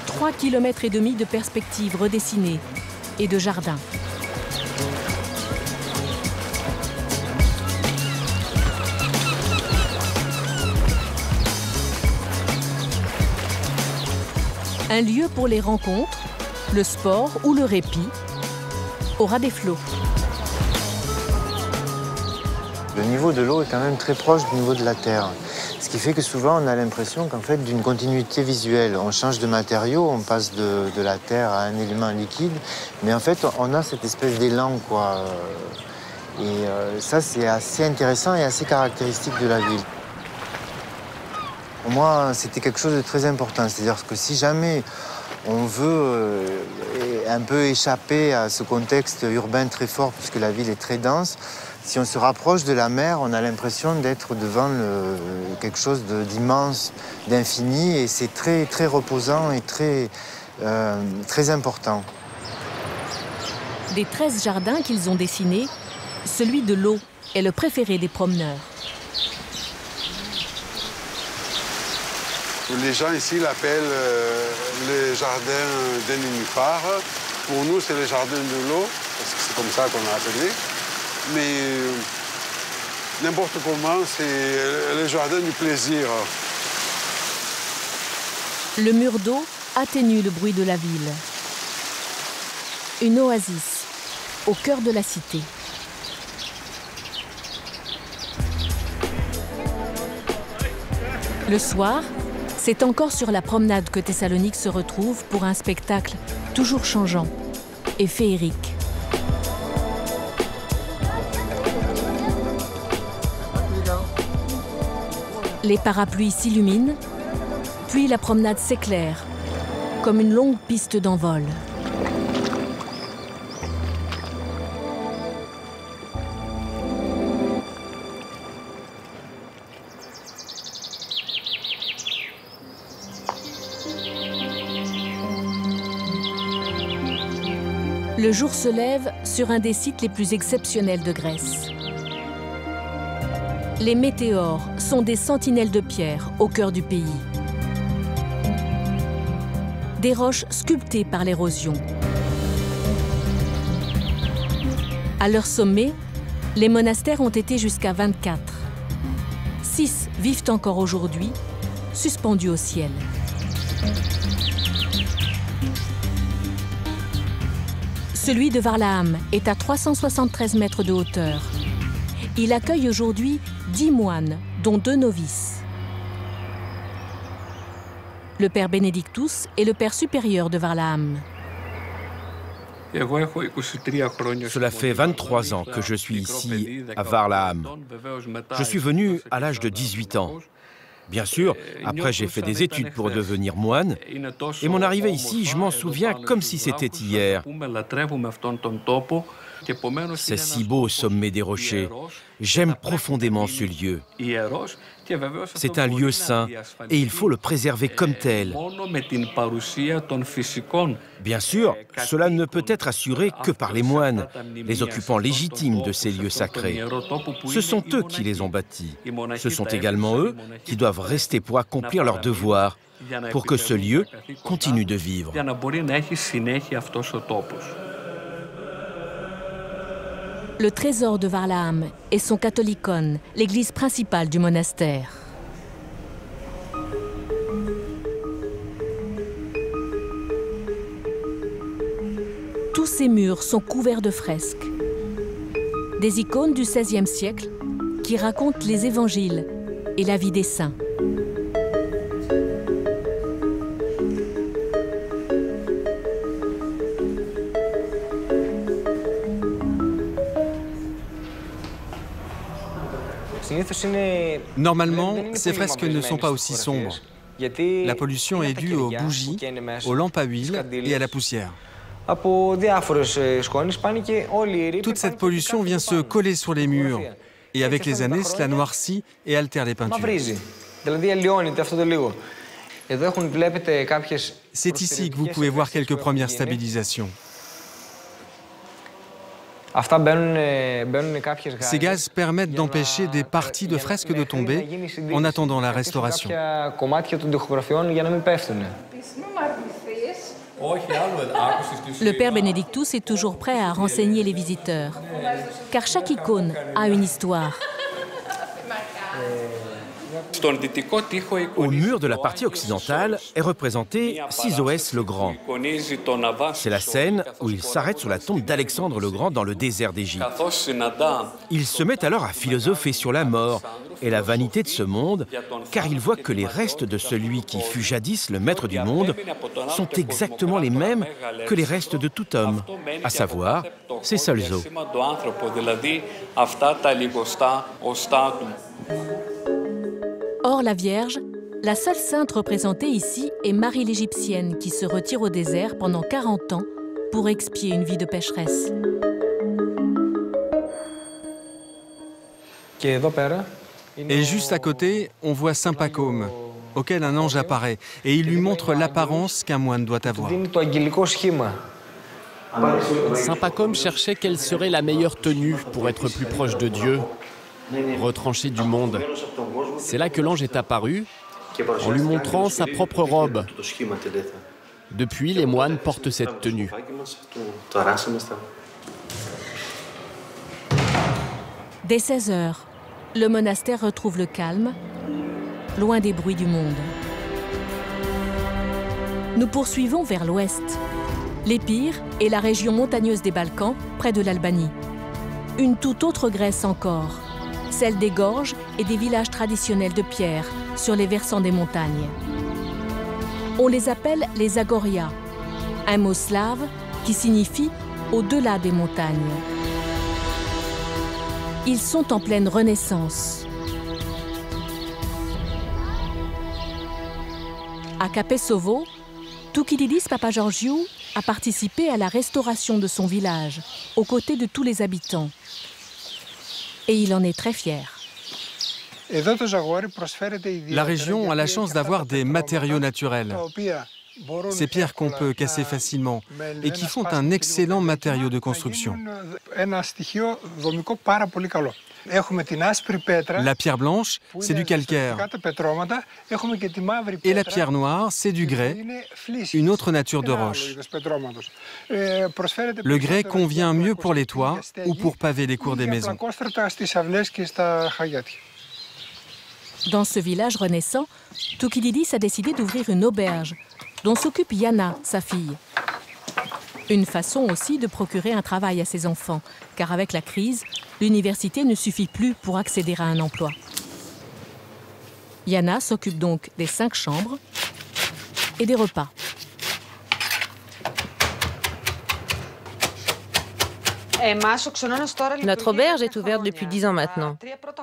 Trois kilomètres et demi de perspectives redessinées et de jardins. Un lieu pour les rencontres, le sport ou le répit, au ras des flots. Le niveau de l'eau est quand même très proche du niveau de la terre. Ce qui fait que souvent on a l'impression qu'en fait d'une continuité visuelle. On change de matériau, on passe de, de, la terre à un élément liquide, mais en fait on a cette espèce d'élan quoi. Et euh, ça c'est assez intéressant et assez caractéristique de la ville. Pour moi c'était quelque chose de très important, c'est-à-dire que si jamais on veut euh, un peu échapper à ce contexte urbain très fort puisque la ville est très dense. Si on se rapproche de la mer, on a l'impression d'être devant le, quelque chose d'immense, d'infini, et c'est très, très reposant et très, euh, très important. Des 13 jardins qu'ils ont dessinés, celui de l'eau est le préféré des promeneurs. Les gens ici l'appellent euh, le jardin des nénuphars. Pour nous, c'est le jardin de l'eau, parce que c'est comme ça qu'on l'a appelé. Mais euh, n'importe comment, c'est le jardin du plaisir. Le mur d'eau atténue le bruit de la ville. Une oasis au cœur de la cité. Le soir, c'est encore sur la promenade que Thessalonique se retrouve pour un spectacle toujours changeant et féerique. Les parapluies s'illuminent, puis la promenade s'éclaire, comme une longue piste d'envol. Le jour se lève sur un des sites les plus exceptionnels de Grèce. Les météores sont des sentinelles de pierre au cœur du pays. Des roches sculptées par l'érosion. À leur sommet, les monastères ont été jusqu'à 24. Six vivent encore aujourd'hui, suspendus au ciel. Celui de Varlaam est à 373 mètres de hauteur. Il accueille aujourd'hui 10 moines, dont deux novices. Le père Benedictus est le père supérieur de Varlaam. Cela fait 23 ans que je suis ici à Varlaam. Je suis venu à l'âge de 18 ans. Bien sûr, après j'ai fait des études pour devenir moine, et mon arrivée ici, je m'en souviens comme si c'était hier. C'est si beau au sommet des rochers. J'aime profondément ce lieu. C'est un lieu saint et il faut le préserver comme tel. Bien sûr, cela ne peut être assuré que par les moines, les occupants légitimes de ces lieux sacrés. Ce sont eux qui les ont bâtis. Ce sont également eux qui doivent rester pour accomplir leurs devoirs, pour que ce lieu continue de vivre. Le trésor de Varlaam est son catholicone, l'église principale du monastère. Tous ces murs sont couverts de fresques. Des icônes du XVIe siècle qui raconte les évangiles et la vie des saints. Normalement, ces fresques ne sont pas aussi sombres. La pollution est due aux bougies, aux lampes à huile et à la poussière. Toute cette pollution vient se coller sur les murs et avec les années, cela noircit et altère les peintures. C'est ici que vous pouvez voir quelques premières stabilisations. Ces gaz permettent d'empêcher des parties de fresques de tomber en attendant la restauration. Le père Benedictus est toujours prêt à renseigner les visiteurs, car chaque icône a une histoire. Au mur de la partie occidentale est représenté Sisoès le Grand. C'est la scène où il s'arrête sur la tombe d'Alexandre le Grand dans le désert d'Égypte. Il se met alors à philosopher sur la mort et la vanité de ce monde, car il voit que les restes de celui qui fut jadis le maître du monde sont exactement les mêmes que les restes de tout homme, à savoir ses seuls os. Or, la Vierge, la seule sainte représentée ici est Marie l'Égyptienne qui se retire au désert pendant 40 ans pour expier une vie de pécheresse. Et juste à côté, on voit Saint Pacôme, auquel un ange apparaît, et il lui montre l'apparence qu'un moine doit avoir. Saint Pacôme cherchait quelle serait la meilleure tenue pour être plus proche de Dieu, retranché du monde. C'est là que l'ange est apparu en lui montrant sa propre robe. Depuis, les moines portent cette tenue. Dès 16 heures, le monastère retrouve le calme, loin des bruits du monde. Nous poursuivons vers l'ouest. L'Épire est la région montagneuse des Balkans, près de l'Albanie. Une toute autre Grèce encore, celle des gorges et des villages traditionnels de pierre sur les versants des montagnes. On les appelle les Agoria, un mot slave qui signifie au-delà des montagnes. Ils sont en pleine renaissance. À Capesovo, Tukididis Papageorgiou a participé à la restauration de son village, aux côtés de tous les habitants. Et il en est très fier. La région a la chance d'avoir des matériaux naturels. Ces pierres qu'on peut casser facilement et qui font un excellent matériau de construction. La pierre blanche, c'est du calcaire. Et la pierre noire, c'est du grès, une autre nature de roche. Le grès convient mieux pour les toits ou pour paver les cours des maisons. Dans ce village renaissant, Tukididis a décidé d'ouvrir une auberge dont s'occupe Yana, sa fille. Une façon aussi de procurer un travail à ses enfants, car avec la crise, l'université ne suffit plus pour accéder à un emploi. Yana s'occupe donc des cinq chambres et des repas. Notre auberge est ouverte depuis dix ans maintenant.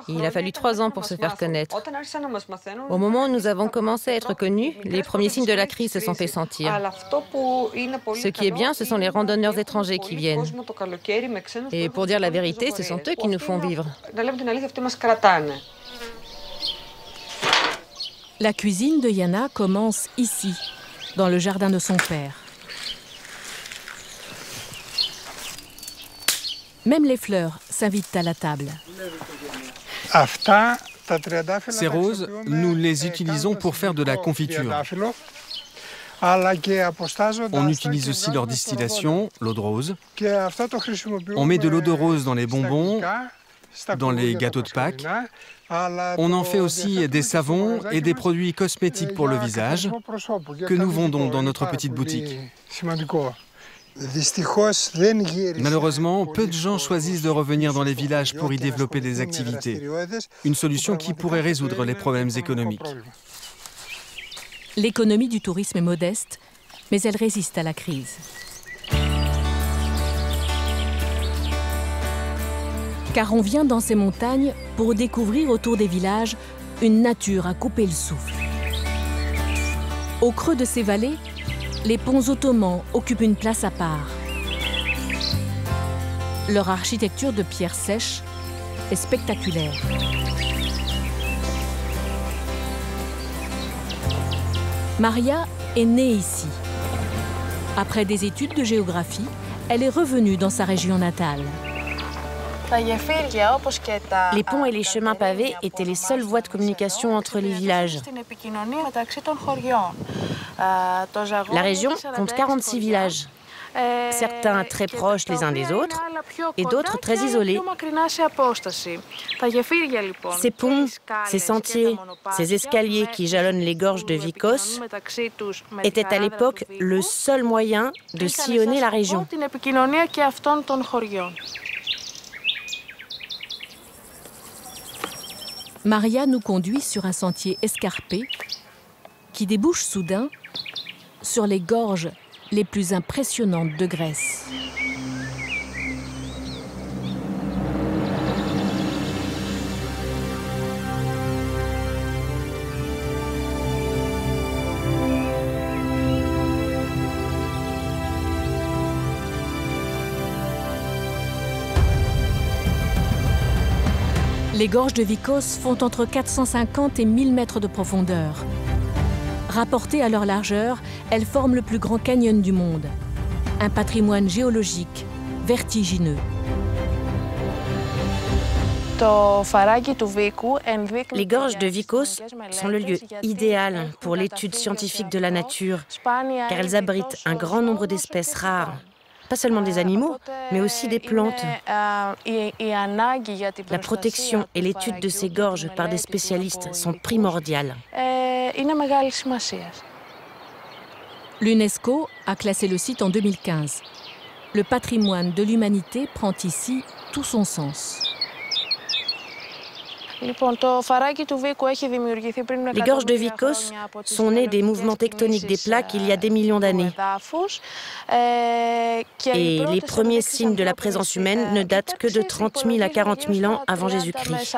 Il a fallu trois ans pour se faire connaître. Au moment où nous avons commencé à être connus, les premiers signes de la crise se sont fait sentir. Ce qui est bien, ce sont les randonneurs étrangers qui viennent. Et pour dire la vérité, ce sont eux qui nous font vivre. La cuisine de Yana commence ici, dans le jardin de son père. Même les fleurs s'invitent à la table. Ces roses, nous les utilisons pour faire de la confiture. On utilise aussi leur distillation, l'eau de rose. On met de l'eau de rose dans les bonbons, dans les gâteaux de Pâques. On en fait aussi des savons et des produits cosmétiques pour le visage que nous vendons dans notre petite boutique. Malheureusement, peu de gens choisissent de revenir dans les villages pour y développer des activités, une solution qui pourrait résoudre les problèmes économiques. L'économie du tourisme est modeste, mais elle résiste à la crise. Car on vient dans ces montagnes pour découvrir autour des villages une nature à couper le souffle. Au creux de ces vallées, les ponts ottomans occupent une place à part. Leur architecture de pierre sèche est spectaculaire. Maria est née ici. Après des études de géographie, elle est revenue dans sa région natale. Les ponts et les chemins pavés étaient les seules voies de communication entre les villages. La région compte 46 villages, certains très proches les uns des autres et d'autres très isolés. Ces ponts, ces sentiers, ces escaliers qui jalonnent les gorges de Vikos étaient à l'époque le seul moyen de sillonner la région. Maria nous conduit sur un sentier escarpé qui débouche soudain sur les gorges les plus impressionnantes de Grèce. Les gorges de Vikos font entre 450 et 1000 mètres de profondeur. Rapportées à leur largeur, elles forment le plus grand canyon du monde. Un patrimoine géologique vertigineux. Les gorges de Vikos sont le lieu idéal pour l'étude scientifique de la nature, car elles abritent un grand nombre d'espèces rares, pas seulement des animaux, mais aussi des plantes. La protection et l'étude de ces gorges par des spécialistes sont primordiales. L'UNESCO a classé le site en 2015. Le patrimoine de l'humanité prend ici tout son sens. Les gorges de Vikos sont nées des mouvements tectoniques des plaques il y a des millions d'années. Et les premiers signes de la présence humaine ne datent que de 30 000 à 40 000 ans avant Jésus-Christ.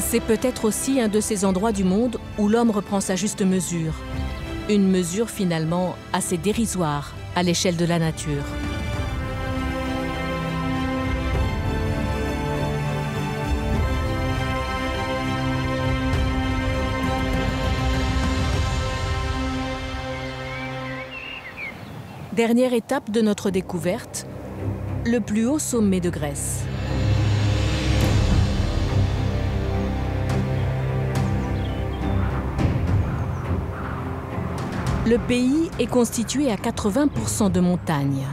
C'est peut-être aussi un de ces endroits du monde où l'homme reprend sa juste mesure. Une mesure finalement assez dérisoire à l'échelle de la nature. Dernière étape de notre découverte, le plus haut sommet de Grèce. Le pays est constitué à 80% de montagnes.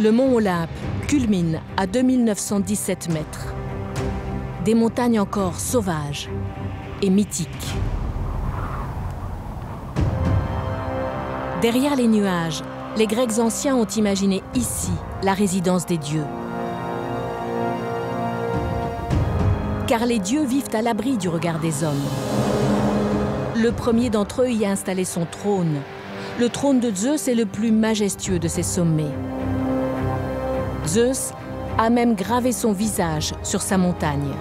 Le mont Olympe culmine à 2917 mètres. Des montagnes encore sauvages, et mythique. Derrière les nuages, les Grecs anciens ont imaginé ici la résidence des dieux. Car les dieux vivent à l'abri du regard des hommes. Le premier d'entre eux y a installé son trône. Le trône de Zeus est le plus majestueux de ses sommets. Zeus a même gravé son visage sur sa montagne.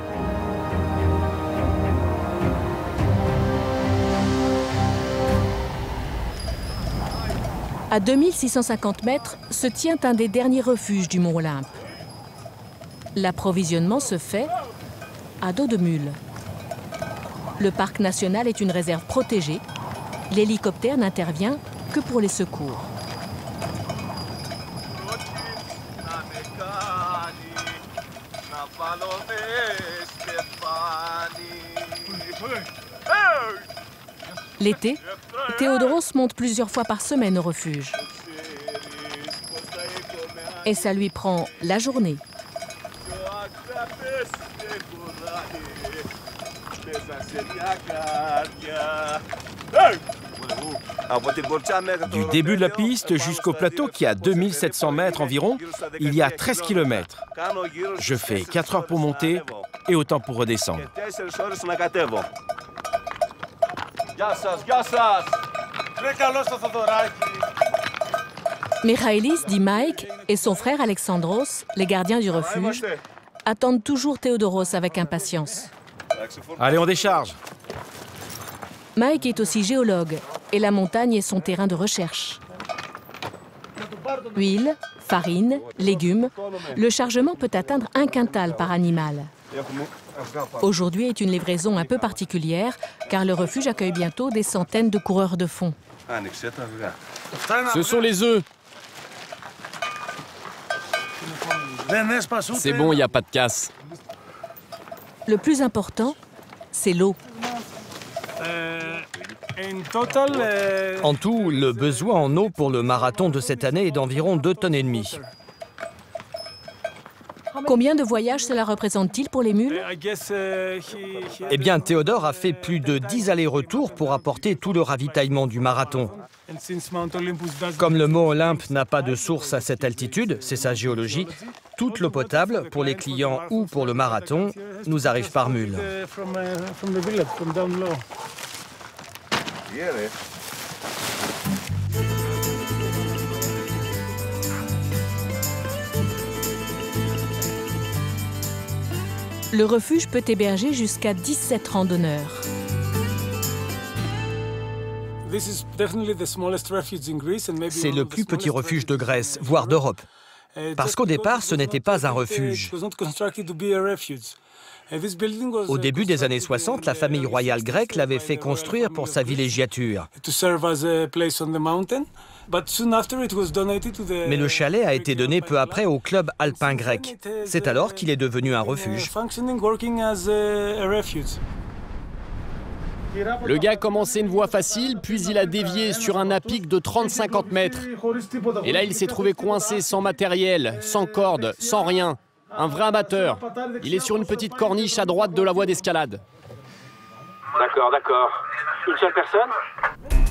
À 2650 mètres se tient un des derniers refuges du mont Olympe. L'approvisionnement se fait à dos de mule. Le parc national est une réserve protégée. L'hélicoptère n'intervient que pour les secours. L'été, Théodoros monte plusieurs fois par semaine au refuge. Et ça lui prend la journée. Du début de la piste jusqu'au plateau qui a 2700 mètres environ, il y a 13 km. Je fais 4 heures pour monter et autant pour redescendre. Michaelis, dit Mike, et son frère Alexandros, les gardiens du refuge, attendent toujours Théodoros avec impatience. Allez, on décharge. Mike est aussi géologue et la montagne est son terrain de recherche. Huile, farine, légumes, le chargement peut atteindre un quintal par animal. Aujourd'hui est une livraison un peu particulière car le refuge accueille bientôt des centaines de coureurs de fond. Ce sont les œufs. C'est bon, il n'y a pas de casse. Le plus important, c'est l'eau. En tout, le besoin en eau pour le marathon de cette année est d'environ 2 tonnes et demie. Combien de voyages cela représente-t-il pour les mules? Eh bien, Théodore a fait plus de 10 allers-retours pour apporter tout le ravitaillement du marathon. Comme le mont Olympe n'a pas de source à cette altitude, c'est sa géologie, toute l'eau potable, pour les clients ou pour le marathon, nous arrive par mule. Le refuge peut héberger jusqu'à 17 randonneurs. C'est le plus petit refuge de Grèce, voire d'Europe. Parce qu'au départ, ce n'était pas un refuge. Au début des années 60, la famille royale grecque l'avait fait construire pour sa villégiature. Mais le chalet a été donné peu après au club alpin grec. C'est alors qu'il est devenu un refuge. Le gars a commencé une voie facile, puis il a dévié sur un apic de 30-50 mètres. Et là, il s'est trouvé coincé sans matériel, sans corde, sans rien. Un vrai amateur. Il est sur une petite corniche à droite de la voie d'escalade. D'accord, d'accord. Une seule personne?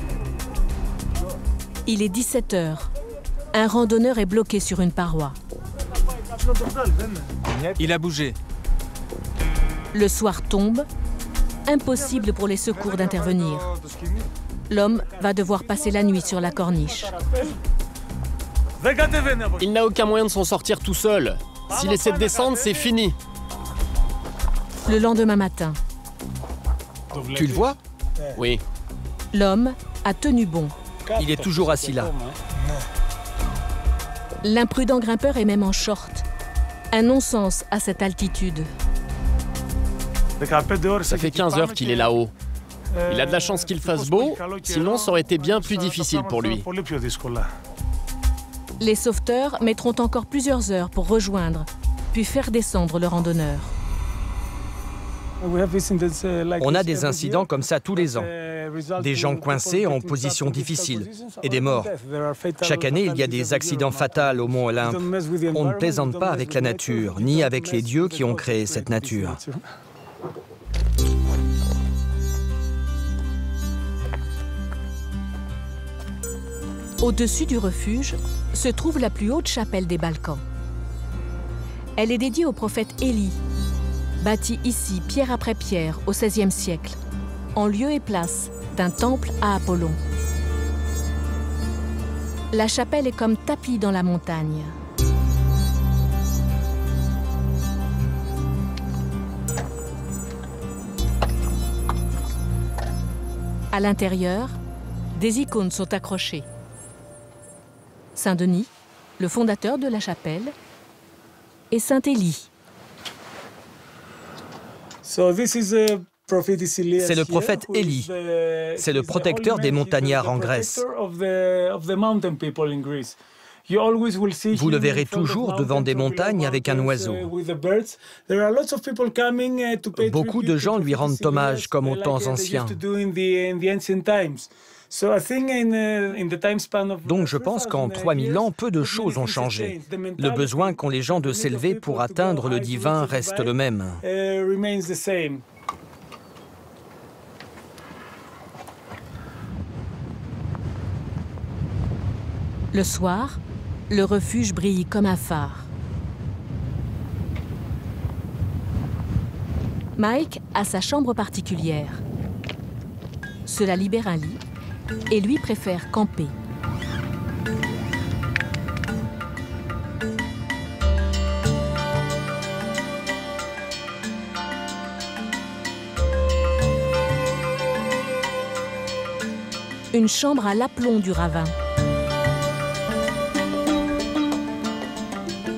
Il est 17 heures. Un randonneur est bloqué sur une paroi. Il a bougé. Le soir tombe. Impossible pour les secours d'intervenir. L'homme va devoir passer la nuit sur la corniche. Il n'a aucun moyen de s'en sortir tout seul. S'il essaie de descendre, c'est fini. Le lendemain matin. Tu le vois Oui. L'homme a tenu bon. Il est toujours assis là. L'imprudent grimpeur est même en short. Un non-sens à cette altitude. Ça fait 15 heures qu'il est là-haut. Il a de la chance qu'il fasse beau, sinon ça aurait été bien plus difficile pour lui. Les sauveteurs mettront encore plusieurs heures pour rejoindre, puis faire descendre le randonneur. On a des incidents comme ça tous les ans. Des gens coincés en position difficile et des morts. Chaque année, il y a des accidents fatals au mont Olympe. On ne plaisante pas avec la nature, ni avec les dieux qui ont créé cette nature. Au-dessus du refuge se trouve la plus haute chapelle des Balkans. Elle est dédiée au prophète Élie, bâtie ici pierre après pierre au XVIe siècle, en lieu et place d'un temple à Apollon. La chapelle est comme tapis dans la montagne. À l'intérieur, des icônes sont accrochées. Saint-Denis, le fondateur de la chapelle, et Saint-Élie. C'est le prophète Élie. C'est le protecteur des montagnards en Grèce. Vous le verrez toujours devant des montagnes avec un oiseau. Beaucoup de gens lui rendent hommage comme aux temps anciens. Donc je pense qu'en 3000 ans, peu de choses ont changé. Le besoin qu'ont les gens de s'élever pour atteindre le divin reste le même. Le soir, le refuge brille comme un phare. Mike a sa chambre particulière. Cela libère un lit et lui préfère camper. Une chambre à l'aplomb du ravin.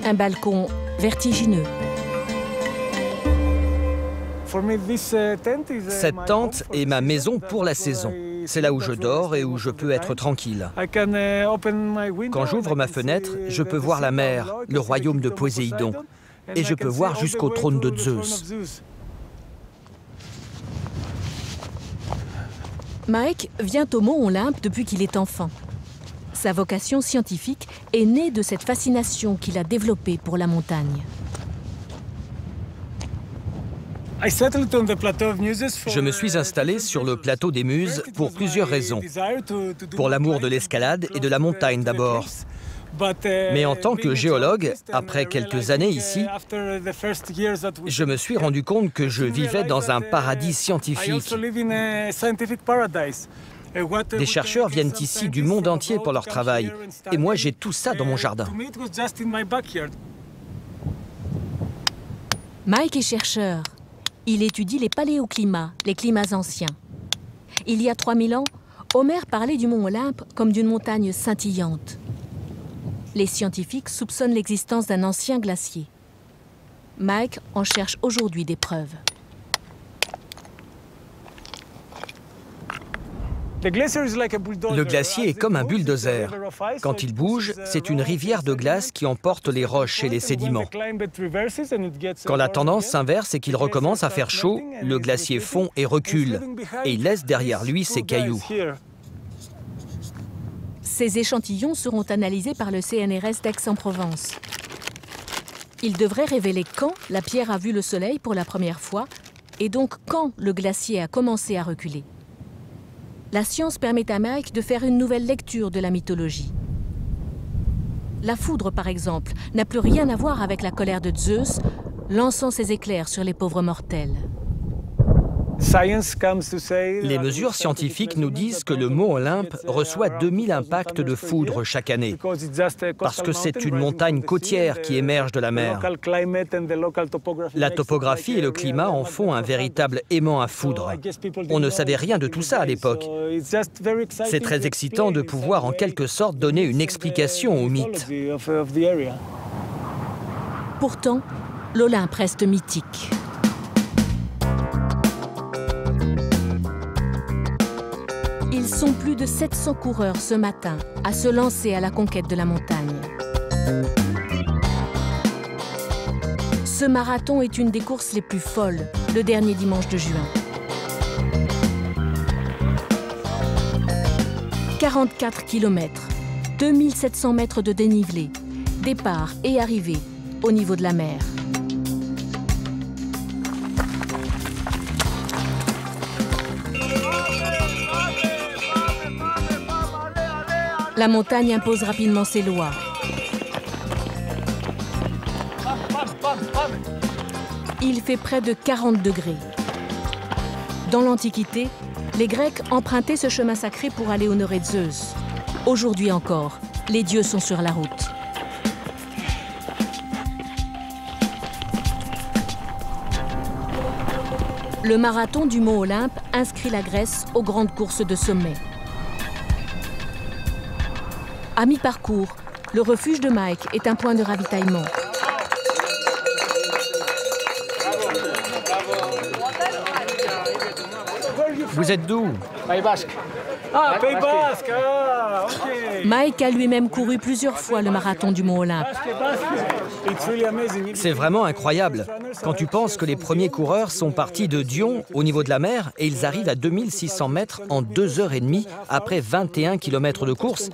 Un balcon vertigineux. Cette tente est ma maison pour la saison. C'est là où je dors et où je peux être tranquille. Quand j'ouvre ma fenêtre, je peux voir la mer, le royaume de Poséidon, et je peux voir jusqu'au trône de Zeus. Mike vient au mont Olympe depuis qu'il est enfant. Sa vocation scientifique est née de cette fascination qu'il a développée pour la montagne. Je me suis installé sur le plateau des Muses pour plusieurs raisons. Pour l'amour de l'escalade et de la montagne d'abord. Mais en tant que géologue, après quelques années ici, je me suis rendu compte que je vivais dans un paradis scientifique. Des chercheurs viennent ici du monde entier pour leur travail. Et moi, j'ai tout ça dans mon jardin. Mike est chercheur. Il étudie les paléoclimats, les climats anciens. Il y a 3000 ans, Homère parlait du mont Olympe comme d'une montagne scintillante. Les scientifiques soupçonnent l'existence d'un ancien glacier. Mike en cherche aujourd'hui des preuves. Le glacier est comme un bulldozer. Quand il bouge, c'est une rivière de glace qui emporte les roches et les sédiments. Quand la tendance s'inverse et qu'il recommence à faire chaud, le glacier fond et recule, et il laisse derrière lui ses cailloux. Ces échantillons seront analysés par le CNRS d'Aix-en-Provence. Ils devraient révéler quand la pierre a vu le soleil pour la première fois et donc quand le glacier a commencé à reculer la science permet à Mike de faire une nouvelle lecture de la mythologie. La foudre, par exemple, n'a plus rien à voir avec la colère de Zeus, lançant ses éclairs sur les pauvres mortels. Les mesures scientifiques nous disent que le mont Olympe reçoit 2000 impacts de foudre chaque année, parce que c'est une montagne côtière qui émerge de la mer. La topographie et le climat en font un véritable aimant à foudre. On ne savait rien de tout ça à l'époque. C'est très excitant de pouvoir en quelque sorte donner une explication au mythe. Pourtant, l'Olympe reste mythique. Ils sont plus de 700 coureurs ce matin à se lancer à la conquête de la montagne. Ce marathon est une des courses les plus folles, le dernier dimanche de juin. 44 km, 2700 mètres de dénivelé, départ et arrivée au niveau de la mer. La montagne impose rapidement ses lois. Il fait près de 40 degrés. Dans l'Antiquité, les Grecs empruntaient ce chemin sacré pour aller honorer Zeus. Aujourd'hui encore, les dieux sont sur la route. Le marathon du Mont Olympe inscrit la Grèce aux grandes courses de sommet. À mi-parcours, le refuge de Mike est un point de ravitaillement. Vous êtes d'où? Pays Basque. Ah, Pays Basque ah, Mike a lui-même couru plusieurs fois le marathon du Mont Olympe. C'est vraiment incroyable. Quand tu penses que les premiers coureurs sont partis de Dion, au niveau de la mer, et ils arrivent à 2600 mètres en 2 heures et demie après 21 km de course.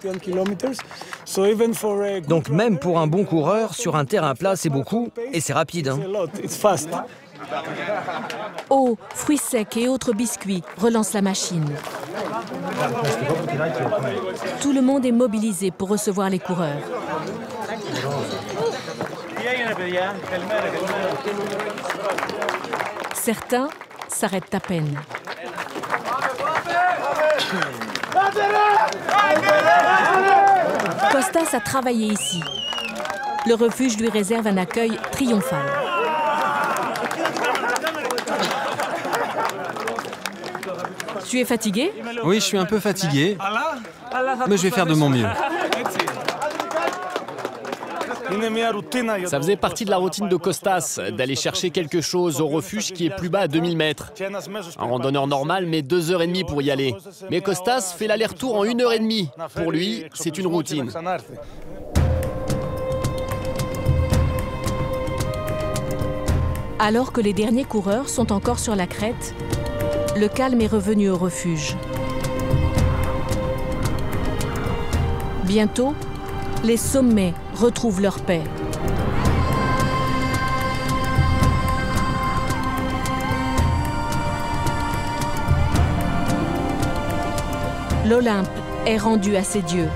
Donc même pour un bon coureur, sur un terrain plat, c'est beaucoup et c'est rapide. Hein. Eau, fruits secs et autres biscuits relancent la machine. Tout le monde est mobilisé pour recevoir les coureurs. Certains s'arrêtent à peine. Costas a travaillé ici. Le refuge lui réserve un accueil triomphal. Tu es fatigué Oui, je suis un peu fatigué, mais je vais faire de mon mieux. Ça faisait partie de la routine de Costas, d'aller chercher quelque chose au refuge qui est plus bas à 2000 mètres. Un randonneur normal met deux heures et demie pour y aller. Mais Costas fait l'aller-retour en une heure et demie. Pour lui, c'est une routine. Alors que les derniers coureurs sont encore sur la crête, le calme est revenu au refuge. Bientôt, les sommets retrouvent leur paix. L'Olympe est rendu à ses dieux.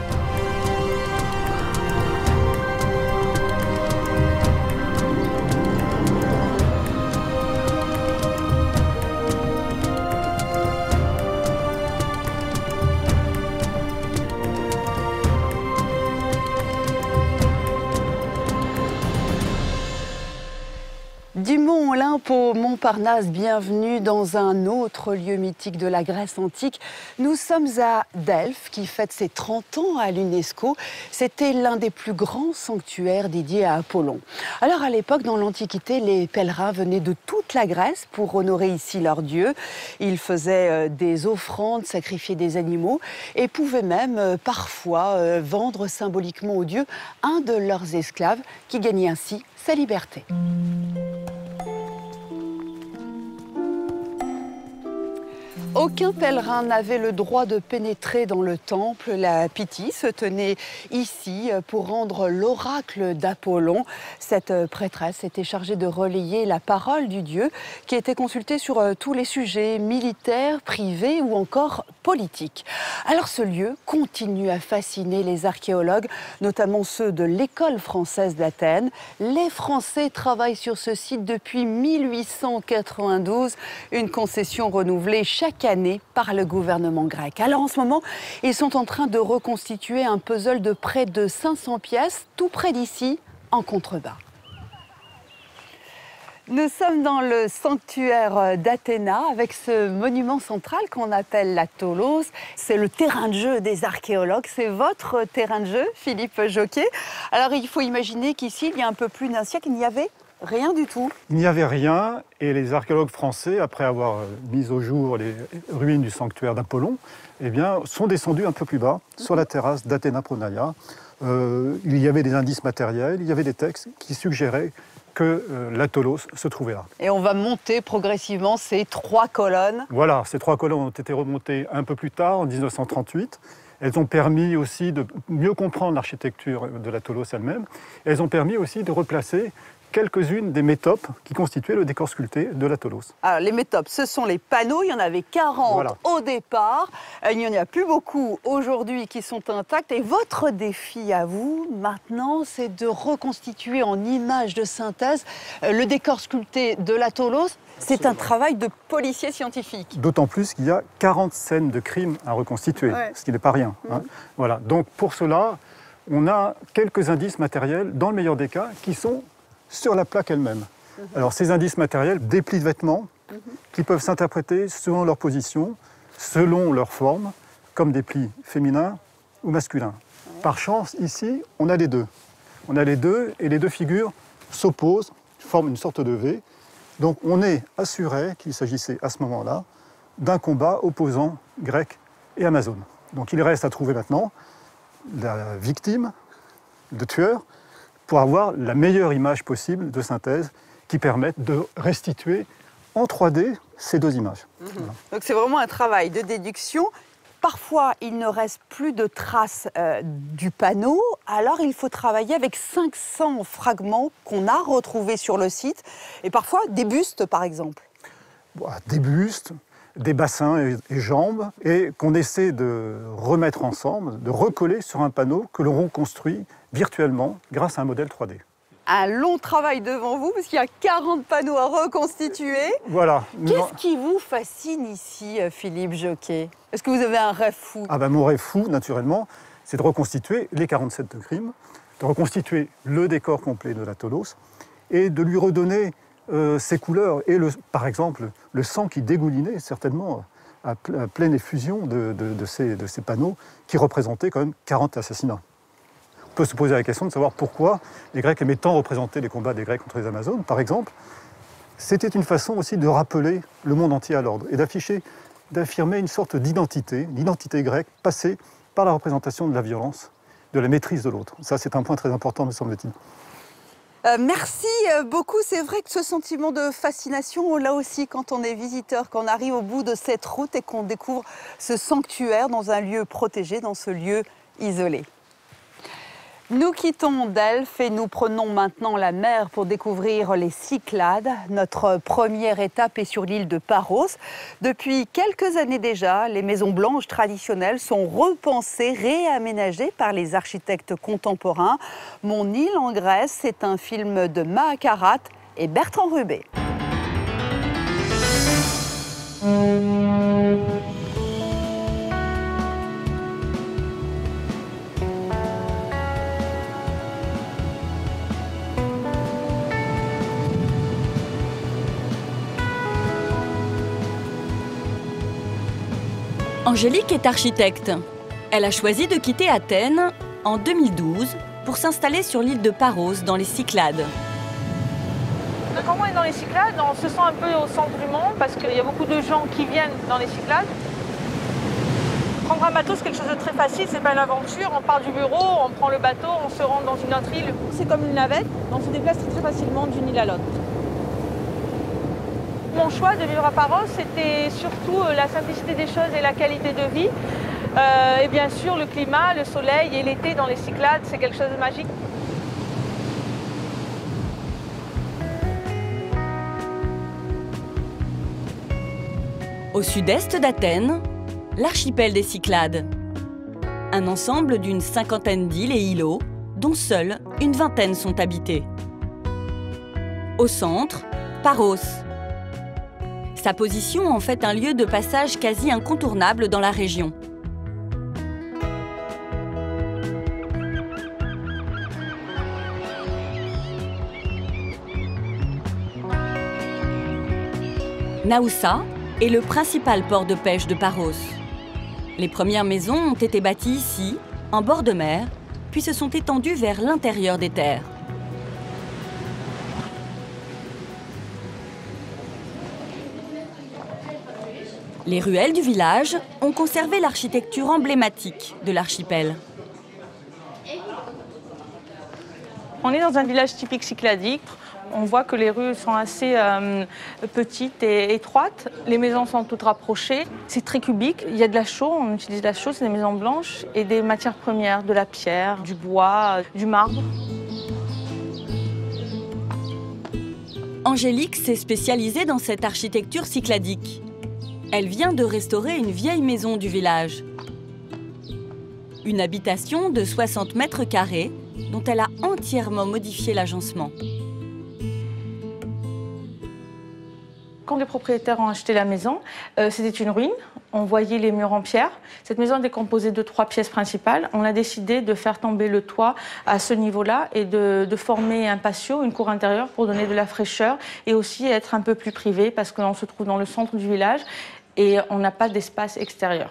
Bienvenue dans un autre lieu mythique de la Grèce antique. Nous sommes à Delphes qui fête ses 30 ans à l'UNESCO. C'était l'un des plus grands sanctuaires dédiés à Apollon. Alors à l'époque, dans l'Antiquité, les pèlerins venaient de toute la Grèce pour honorer ici leur dieu. Ils faisaient euh, des offrandes, sacrifiaient des animaux et pouvaient même euh, parfois euh, vendre symboliquement au dieu un de leurs esclaves qui gagnait ainsi sa liberté. Aucun pèlerin n'avait le droit de pénétrer dans le temple. La Pythie se tenait ici pour rendre l'oracle d'Apollon. Cette prêtresse était chargée de relayer la parole du dieu qui était consultée sur euh, tous les sujets militaires, privés ou encore politiques. Alors ce lieu continue à fasciner les archéologues, notamment ceux de l'école française d'Athènes. Les Français travaillent sur ce site depuis 1892, une concession renouvelée chaque par le gouvernement grec. Alors en ce moment, ils sont en train de reconstituer un puzzle de près de 500 pièces, tout près d'ici, en contrebas. Nous sommes dans le sanctuaire d'Athéna avec ce monument central qu'on appelle la Tolos. C'est le terrain de jeu des archéologues. C'est votre terrain de jeu, Philippe Joquet. Alors il faut imaginer qu'ici, il y a un peu plus d'un siècle, il n'y avait Rien du tout. Il n'y avait rien et les archéologues français, après avoir euh, mis au jour les ruines du sanctuaire d'Apollon, eh bien, sont descendus un peu plus bas, sur la terrasse d'Athéna Pronaia. Euh, il y avait des indices matériels, il y avait des textes qui suggéraient que euh, l'Atolos se trouvait là. Et on va monter progressivement ces trois colonnes. Voilà, ces trois colonnes ont été remontées un peu plus tard, en 1938. Elles ont permis aussi de mieux comprendre l'architecture de la Tolos elle-même. Elles ont permis aussi de replacer quelques-unes des métopes qui constituaient le décor sculpté de la Tolos. Alors, les métopes, ce sont les panneaux. Il y en avait 40 au départ. Euh, il n'y en a plus beaucoup aujourd'hui qui sont intacts. Et votre défi à vous, maintenant, c'est de reconstituer en images de synthèse euh, le décor sculpté de la Tolos. C'est un travail de policier scientifique. D'autant plus qu'il y a 40 scènes de crimes à reconstituer, ce qui n'est pas rien. Hein. Mm. Voilà. Donc pour cela, on a quelques indices matériels, dans le meilleur des cas, qui sont sur la plaque elle-même. Mhm. Alors ces indices matériels, des plis de vêtements mhm. qui peuvent s'interpréter selon leur position, selon leur forme, comme des plis féminins ou masculins. Par chance, ici, on a les deux. On a les deux et les deux figures s'opposent, forment une sorte de V. Donc on est assuré qu'il s'agissait à ce moment-là d'un combat opposant grec et amazon. Donc il reste à trouver maintenant la victime, le tueur, pour avoir la meilleure image possible de synthèse qui permette de restituer en 3D ces deux images. Mhm. Donc c'est vraiment un travail de déduction Parfois, il ne reste plus de traces euh, du panneau, alors il faut travailler avec 500 fragments qu'on a retrouvés sur le site, et parfois des bustes par exemple. Des bustes, des bassins et, jambes, et qu'on essaie de remettre ensemble, de recoller sur un panneau que l'on reconstruit virtuellement grâce à un modèle 3D un long travail devant vous, parce qu'il y a 40 panneaux à reconstituer. Voilà. Qu'est-ce qui vous fascine ici, euh, Philippe Joquet? Est-ce que vous avez un rêve fou? Ah ben, Mon rêve fou, naturellement, c'est de reconstituer les 47 de crimes, de reconstituer le décor complet de la Tolos et de lui redonner euh, ses couleurs. Et le, par exemple, le sang qui dégoulinait certainement à, pleine effusion de, ces, de ces panneaux qui représentaient quand même 40 assassinats peut se poser la question de savoir pourquoi les Grecs aimaient tant représenter les combats des Grecs contre les Amazones, par exemple. C'était une façon aussi de rappeler le monde entier à l'ordre et d'afficher, d'affirmer une sorte d'identité, d'identité grecque passée par la représentation de la violence, de la maîtrise de l'autre. Ça, c'est un point très important, me semble-t-il. Euh, merci euh, beaucoup. C'est vrai que ce sentiment de fascination, on l'a aussi quand on est visiteur, quand on arrive au bout de cette route et qu'on découvre ce sanctuaire dans un lieu protégé, dans ce lieu isolé. Nous quittons Delphes et nous prenons maintenant la mer pour découvrir les Cyclades. Notre première étape est sur l'île de Paros. Depuis quelques années déjà, les maisons blanches traditionnelles sont repensées, réaménagées par les architectes contemporains. Mon île en Grèce, c'est un film de Mahakarat et Bertrand Rubé. Angélique est architecte. Elle a choisi de quitter Athènes en 2012 pour s'installer sur l'île de Paros dans les Cyclades. Quand on est dans les Cyclades, on se sent un peu au centre du monde parce qu'il y a beaucoup de gens qui viennent dans les Cyclades. Prendre un bateau, c'est quelque chose de très facile, c'est pas une aventure. On part du bureau, on prend le bateau, on se rend dans une autre île. C'est comme une navette, on se déplace très facilement d'une île à l'autre. Mon choix de vivre à Paros, c'était surtout euh, la simplicité des choses et la qualité de vie. Euh, et bien sûr, le climat, le soleil et l'été dans les Cyclades, c'est quelque chose de magique. Au sud-est d'Athènes, l'archipel des Cyclades. Un ensemble d'une cinquantaine d'îles et îlots, dont seules une vingtaine sont habitées. Au centre, Paros, sa position en fait un lieu de passage quasi incontournable dans la région. Naoussa est le principal port de pêche de Paros. Les premières maisons ont été bâties ici, en bord de mer, puis se sont étendues vers l'intérieur des terres. Les ruelles du village ont conservé l'architecture emblématique de l'archipel. On est dans un village typique cycladique. On voit que les rues sont assez euh, petites et étroites. Les maisons sont toutes rapprochées. C'est très cubique. Il y a de la chaux, on utilise de la chaux, c'est des maisons blanches, et des matières premières, de la pierre, du bois, du marbre. Angélique s'est spécialisée dans cette architecture cycladique. Elle vient de restaurer une vieille maison du village. Une habitation de 60 mètres carrés dont elle a entièrement modifié l'agencement. Quand les propriétaires ont acheté la maison, euh, c'était une ruine. On voyait les murs en pierre. Cette maison est composée de trois pièces principales. On a décidé de faire tomber le toit à ce niveau-là et de, de, former un patio, une cour intérieure pour donner de la fraîcheur et aussi être un peu plus privé parce qu'on se trouve dans le centre du village et on n'a pas d'espace extérieur.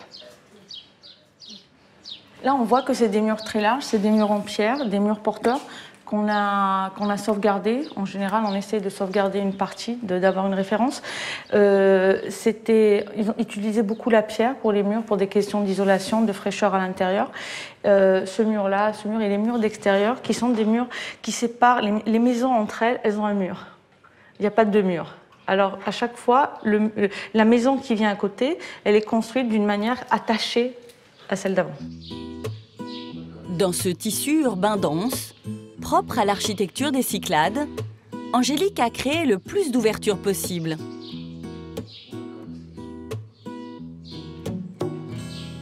Là, on voit que c'est des murs très larges, c'est des murs en pierre, des murs porteurs qu'on a, qu'on a sauvegardés. En général, on essaie de sauvegarder une partie, d'avoir une référence. Euh, ils ont utilisé beaucoup la pierre pour les murs, pour des questions d'isolation, de fraîcheur à l'intérieur. Euh, ce mur-là, ce mur et les murs d'extérieur, qui sont des murs qui séparent les, les maisons entre elles, elles ont un mur. Il n'y a pas de deux murs Alors à chaque fois, la maison qui vient à côté, elle est construite d'une manière attachée à celle d'avant. Dans ce tissu urbain dense, propre à l'architecture des Cyclades, Angélique a créé le plus d'ouvertures possible.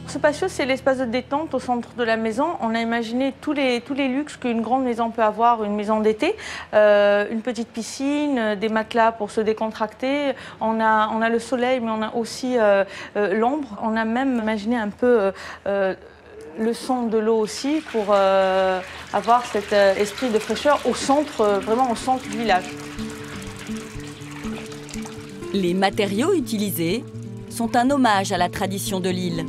Ce patio, c'est l'espace de détente au centre de la maison. On a imaginé tous les, tous les luxes qu'une grande maison peut avoir, une maison d'été. Euh, une petite piscine, des matelas pour se décontracter. On a, on a le soleil, mais on a aussi euh, euh, l'ombre. On a même imaginé un peu le son de l'eau aussi pour avoir cet esprit de fraîcheur au centre, vraiment au centre du village. Les matériaux utilisés sont un hommage à la tradition de l'île.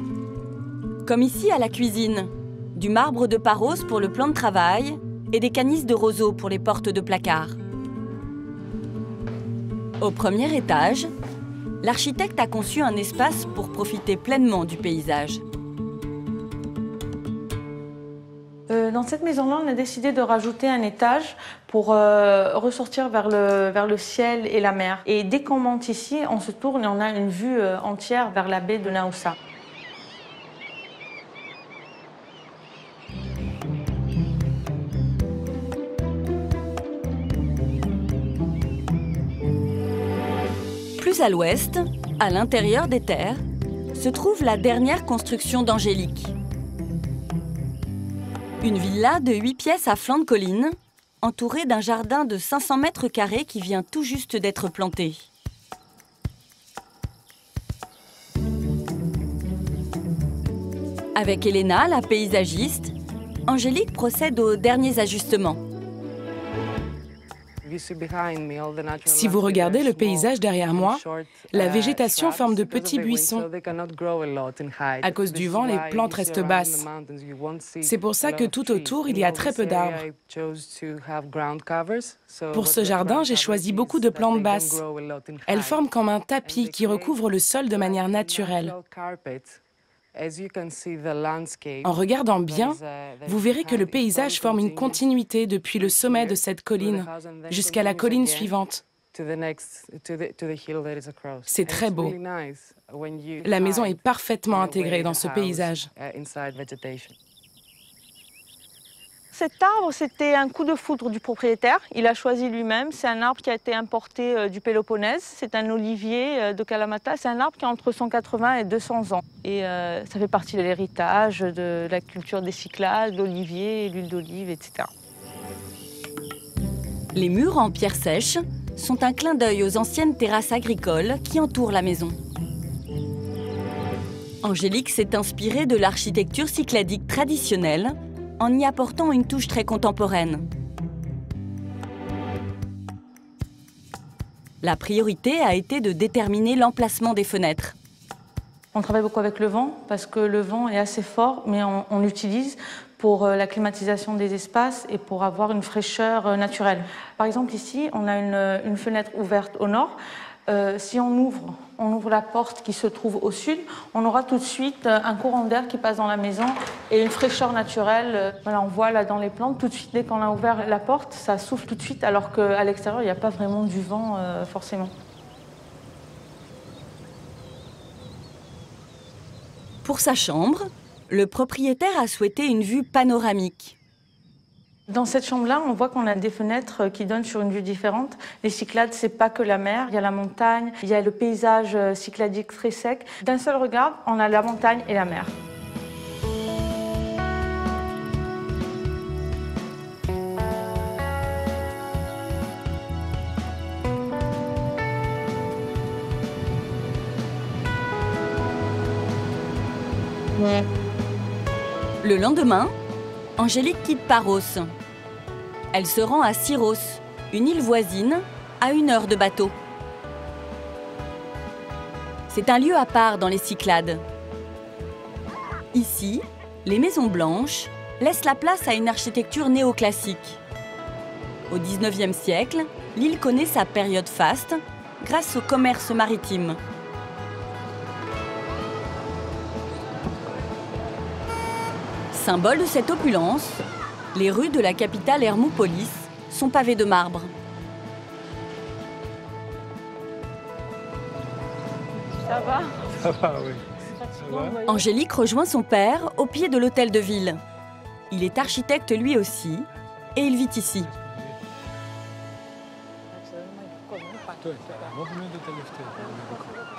Comme ici à la cuisine, du marbre de Paros pour le plan de travail et des canisses de roseau pour les portes de placard. Au premier étage, l'architecte a conçu un espace pour profiter pleinement du paysage. Euh, dans cette maison-là, on a décidé de rajouter un étage pour euh, ressortir vers le, vers le ciel et la mer. Et dès qu'on monte ici, on se tourne et on a une vue euh, entière vers la baie de Naoussa. Plus à l'ouest, à l'intérieur des terres, se trouve la dernière construction d'Angélique. Une villa de 8 pièces à flanc de colline, entourée d'un jardin de 500 mètres carrés qui vient tout juste d'être planté. Avec Elena, la paysagiste, Angélique procède aux derniers ajustements. Si vous regardez le paysage derrière moi, la uh, végétation forme de petits buissons. À cause du vent, les plantes restent basses. C'est pour ça que tout autour, il y a très peu d'arbres. Pour ce jardin, j'ai choisi beaucoup de plantes basses. Elles forment comme un tapis qui recouvre le sol de manière naturelle. En regardant bien, vous verrez que le paysage forme une continuité depuis le sommet de cette colline jusqu'à la colline suivante. C'est très beau. La maison est parfaitement intégrée dans ce paysage. Cet arbre, c'était un coup de foudre du propriétaire. Il a choisi lui-même. C'est un arbre qui a été importé euh, du Péloponnèse. C'est un olivier euh, de Kalamata. C'est un arbre qui a entre 180 et 200 ans. Et euh, ça fait partie de l'héritage de la culture des cyclades, l'olivier, l'huile d'olive, etc. Les murs en pierre sèche sont un clin d'œil aux anciennes terrasses agricoles qui entourent la maison. Angélique s'est inspirée de l'architecture cycladique traditionnelle en y apportant une touche très contemporaine. La priorité a été de déterminer l'emplacement des fenêtres. On travaille beaucoup avec le vent parce que le vent est assez fort, mais on, l'utilise pour euh, la climatisation des espaces et pour avoir une fraîcheur euh, naturelle. Par exemple, ici, on a une fenêtre ouverte au nord. Euh, si on ouvre, on ouvre la porte qui se trouve au sud, on aura tout de suite euh, un courant d'air qui passe dans la maison et une fraîcheur naturelle. Euh, on voit là dans les plantes, tout de suite, dès qu'on a ouvert la porte, ça souffle tout de suite, alors qu'à l'extérieur, il n'y a pas vraiment du vent forcément. Pour sa chambre, le propriétaire a souhaité une vue panoramique. Dans cette chambre-là, on voit qu'on a des fenêtres qui donnent sur une vue différente. Les Cyclades, c'est pas que la mer, il y a la montagne, il y a le paysage euh, cycladique très sec. D'un seul regard, on a la montagne et la mer. Le lendemain, Angélique quitte Paros elle se rend à Syros, une île voisine, à une heure de bateau. C'est un lieu à part dans les Cyclades. Ici, les maisons blanches laissent la place à une architecture néoclassique. Au XIXe siècle, l'île connaît sa période faste grâce au commerce maritime. Symbole de cette opulence, les rues de la capitale Hermopolis sont pavées de marbre. Ça va Ça va, oui. Angélique rejoint son père au pied de l'hôtel de ville. Il est architecte lui aussi et il vit ici.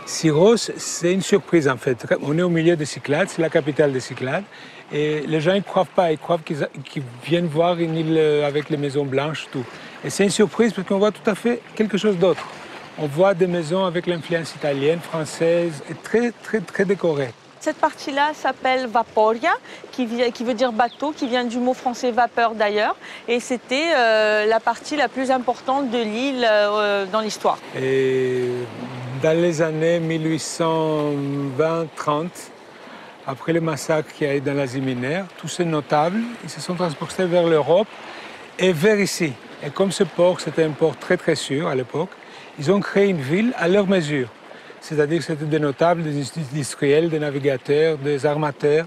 Syros, c'est une surprise en fait. On est au milieu de Cyclades, c'est la capitale de Cyclades. Et les gens ne croient pas, ils croient qu'ils viennent voir une île avec les maisons blanches, tout. Et c'est une surprise parce qu'on voit tout à fait quelque chose d'autre. On voit des maisons avec l'influence italienne, française, et très, très, très décorées. Cette partie-là s'appelle Vaporia, qui, veut dire bateau, qui vient du mot français vapeur d'ailleurs. Et c'était euh, la partie la plus importante de l'île euh, dans l'histoire. Et dans les années 1820-30, après le massacre qui a eu dans l'Asie mineure, tous ces notables ils se sont transportés vers l'Europe et vers ici. Et comme ce port, c'était un port très très sûr à l'époque, ils ont créé une ville à leur mesure. C'est-à-dire que c'était des notables, des industriels, des navigateurs, des armateurs.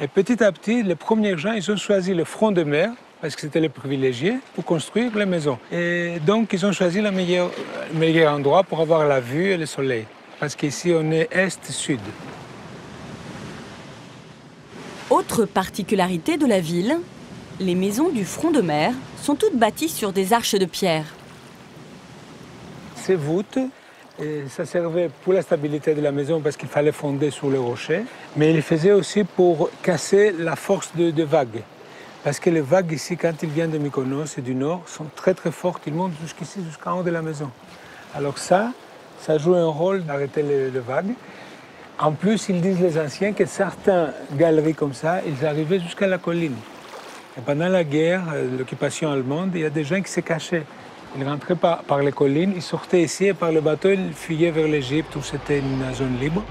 Et petit à petit, les premiers gens, ils ont choisi le front de mer, parce que c'était les privilégiés, pour construire les maisons. Et donc, ils ont choisi le meilleur, meilleur endroit pour avoir la vue et le soleil. Parce qu'ici, on est est-sud. Autre particularité de la ville, les maisons du front de mer sont toutes bâties sur des arches de pierre. Ces voûtes et ça servait pour la stabilité de la maison parce qu'il fallait fonder sur le rocher, mais il faisait aussi pour casser la force de, de vagues. Parce que les vagues ici, quand ils viennent de Mykonos et du nord, sont très très fortes. Ils montent jusqu'ici, jusqu'en haut de la maison. Alors ça, ça joue un rôle d'arrêter les, les, vagues. En plus, ils disent les anciens que certaines galeries comme ça, ils arrivaient jusqu'à la colline. Pendant la guerre, euh, l'occupation allemande, il y a des gens qui se cachaient. Ils rentraient par, par, les collines, ils sortaient ici et par le bateau, ils fuyaient vers l'Égypte où c'était une zone libre.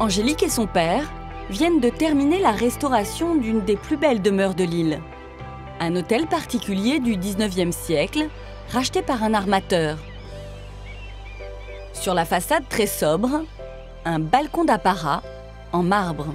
Angélique et son père viennent de terminer la restauration d'une des plus belles demeures de l'île. Un hôtel particulier du 19e siècle, racheté par un armateur. Sur la façade très sobre, un balcon d'apparat en marbre.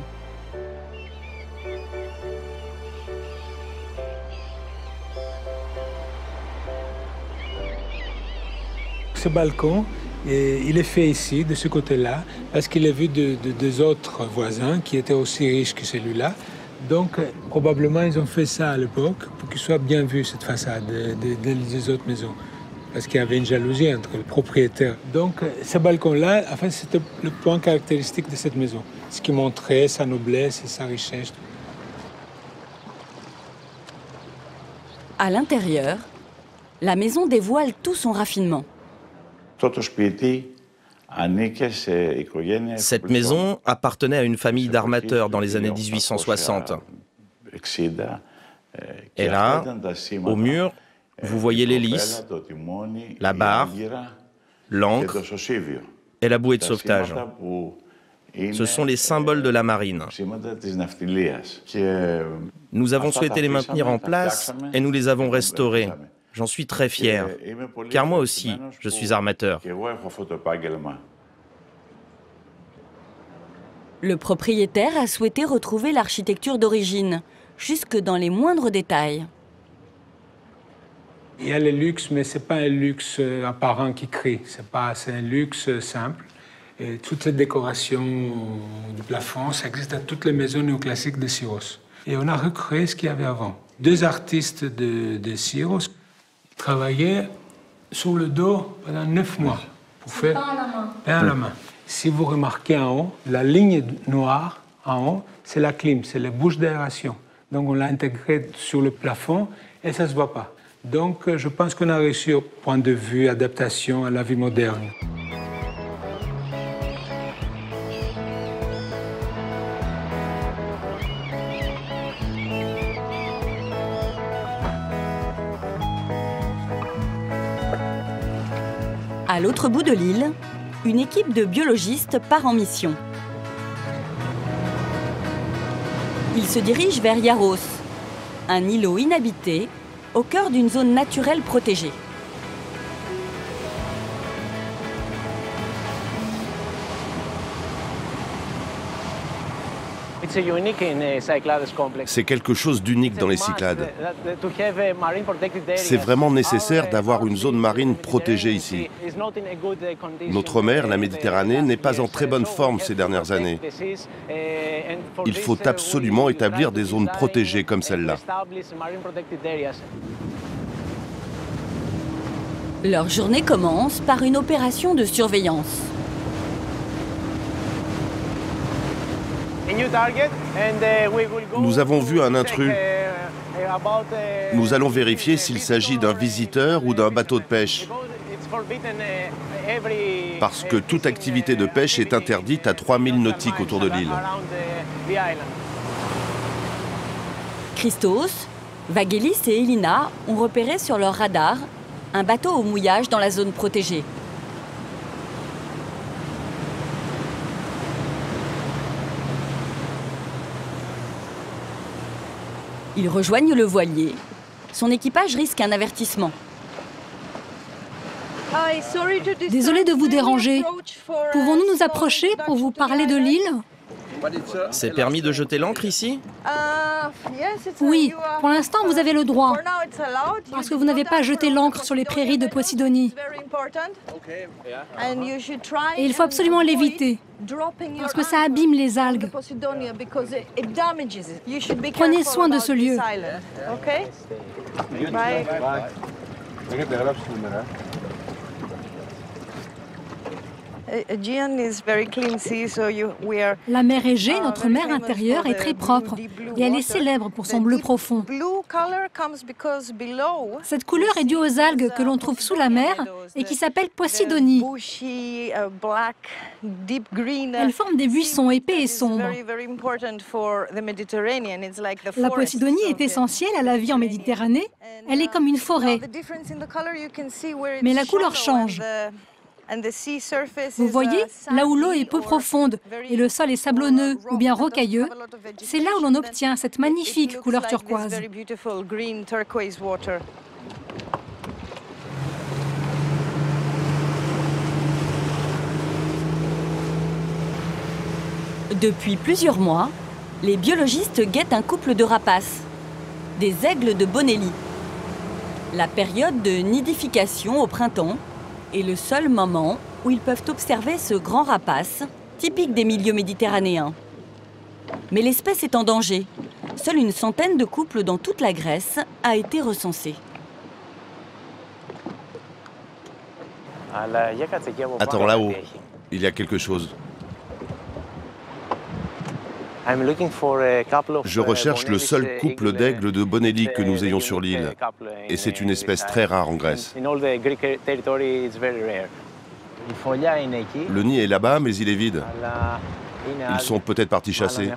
Ce balcon, il est fait ici, de ce côté-là, parce qu'il est vu de, de, deux autres voisins qui étaient aussi riches que celui-là. Donc, probablement, ils ont fait ça à l'époque pour qu'il soit bien vu, cette façade, des, des autres maisons. Parce qu'il y avait une jalousie entre les propriétaires. Donc, ce balcon-là, enfin, c'était le point caractéristique de cette maison. Ce qui montrait sa noblesse et sa richesse. À l'intérieur, la maison dévoile tout son raffinement. Cette maison appartenait à une famille d'armateurs dans les années 1860. Et là, au mur, vous voyez l'hélice, la barre, l'ancre et la bouée de sauvetage. Ce sont les symboles de la marine. Nous avons souhaité les maintenir en place et nous les avons restaurés. J'en suis très fier, car moi aussi, je suis armateur. Le propriétaire a souhaité retrouver l'architecture d'origine, jusque dans les moindres détails. Il y a le luxe, mais ce n'est pas un luxe apparent qui crie. C'est un luxe simple. Et toute cette décoration du plafond, ça existe dans toutes les maisons néoclassiques de Syros. Et on a recréé ce qu'il y avait avant. Deux artistes de, de Syros travaillaient sur le dos pendant neuf mois pour faire pain à la main. Pain à la main. Si vous remarquez en haut, la ligne noire en haut, c'est la clim, c'est les bouches d'aération. Donc on l'a intégré sur le plafond et ça ne se voit pas. Donc je pense qu'on a réussi au point de vue adaptation à la vie moderne. À l'autre bout de l'île, une équipe de biologistes part en mission. Ils se dirigent vers Yaros, un îlot inhabité au cœur d'une zone naturelle protégée. C'est quelque chose d'unique dans les Cyclades. C'est vraiment nécessaire d'avoir une zone marine protégée ici. Notre mer, la Méditerranée, n'est pas en très bonne forme ces dernières années. Il faut absolument établir des zones protégées comme celle-là. Leur journée commence par une opération de surveillance. Nous avons vu un intrus. Nous allons vérifier s'il s'agit d'un visiteur ou d'un bateau de pêche. Parce que toute activité de pêche est interdite à 3000 nautiques autour de l'île. Christos, Vagelis et Elina ont repéré sur leur radar un bateau au mouillage dans la zone protégée. Ils rejoignent le voilier. Son équipage risque un avertissement. Désolé de vous déranger. Pouvons-nous nous approcher pour vous parler de l'île? C'est permis de jeter l'ancre ici? Oui, pour l'instant vous avez le droit. Parce que vous n'avez pas jeté l'ancre sur les prairies de Posidonie. Et il faut absolument l'éviter. Parce que ça abîme les algues. Prenez soin de ce lieu. La mer Égée, notre mer intérieure, est très propre et elle est célèbre pour son bleu profond. Cette couleur est due aux algues que l'on trouve sous la mer et qui s'appellent Posidonie. Elles forment des buissons épais et sombres. La Posidonie est essentielle à la vie en Méditerranée. Elle est comme une forêt. Mais la couleur change. Vous voyez, là où l'eau est peu profonde et le sol est sablonneux ou bien rocailleux, c'est là où l'on obtient cette magnifique couleur turquoise. Depuis plusieurs mois, les biologistes guettent un couple de rapaces, des aigles de Bonelli. La période de nidification au printemps est le seul moment où ils peuvent observer ce grand rapace, typique des milieux méditerranéens. Mais l'espèce est en danger. Seule une centaine de couples dans toute la Grèce a été recensée. Attends là-haut, il y a quelque chose. Je recherche le seul couple d'aigles de Bonelli que nous ayons sur l'île. Et c'est une espèce très rare en Grèce. Le nid est là-bas, mais il est vide. Ils sont peut-être partis chasser.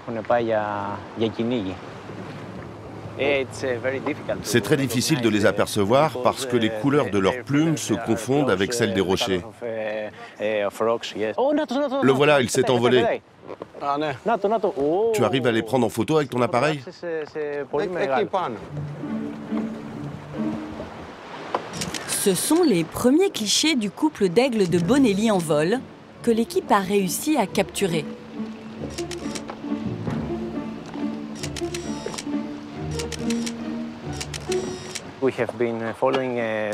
C'est très difficile de les apercevoir parce que les couleurs de leurs plumes se confondent avec celles des rochers. Le voilà, il s'est envolé. Tu arrives à les prendre en photo avec ton appareil Ce sont les premiers clichés du couple d'aigles de Bonelli en vol que l'équipe a réussi à capturer.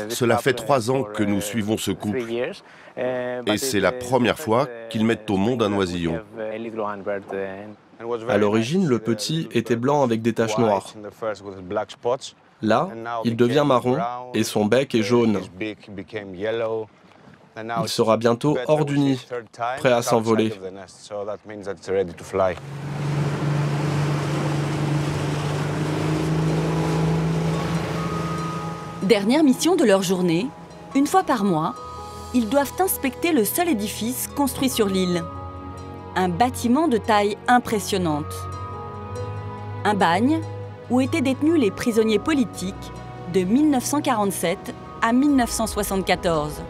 Cela fait trois ans que nous suivons ce couple. Et c'est la première fois qu'ils mettent au monde un oisillon. À l'origine, le petit était blanc avec des taches noires. Là, il devient marron et son bec est jaune. Il sera bientôt hors du nid, prêt à s'envoler. Dernière mission de leur journée, une fois par mois, ils doivent inspecter le seul édifice construit sur l'île. Un bâtiment de taille impressionnante. Un bagne où étaient détenus les prisonniers politiques de 1947 à 1974.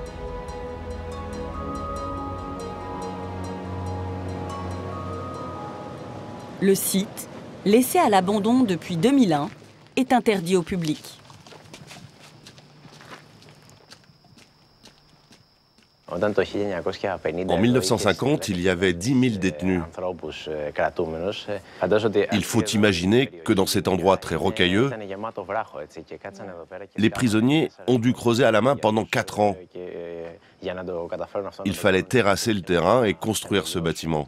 Le site, laissé à l'abandon depuis 2001, est interdit au public. En 1950, il y avait 10 000 détenus. Il faut imaginer que dans cet endroit très rocailleux, les prisonniers ont dû creuser à la main pendant 4 ans. Il fallait terrasser le terrain et construire ce bâtiment.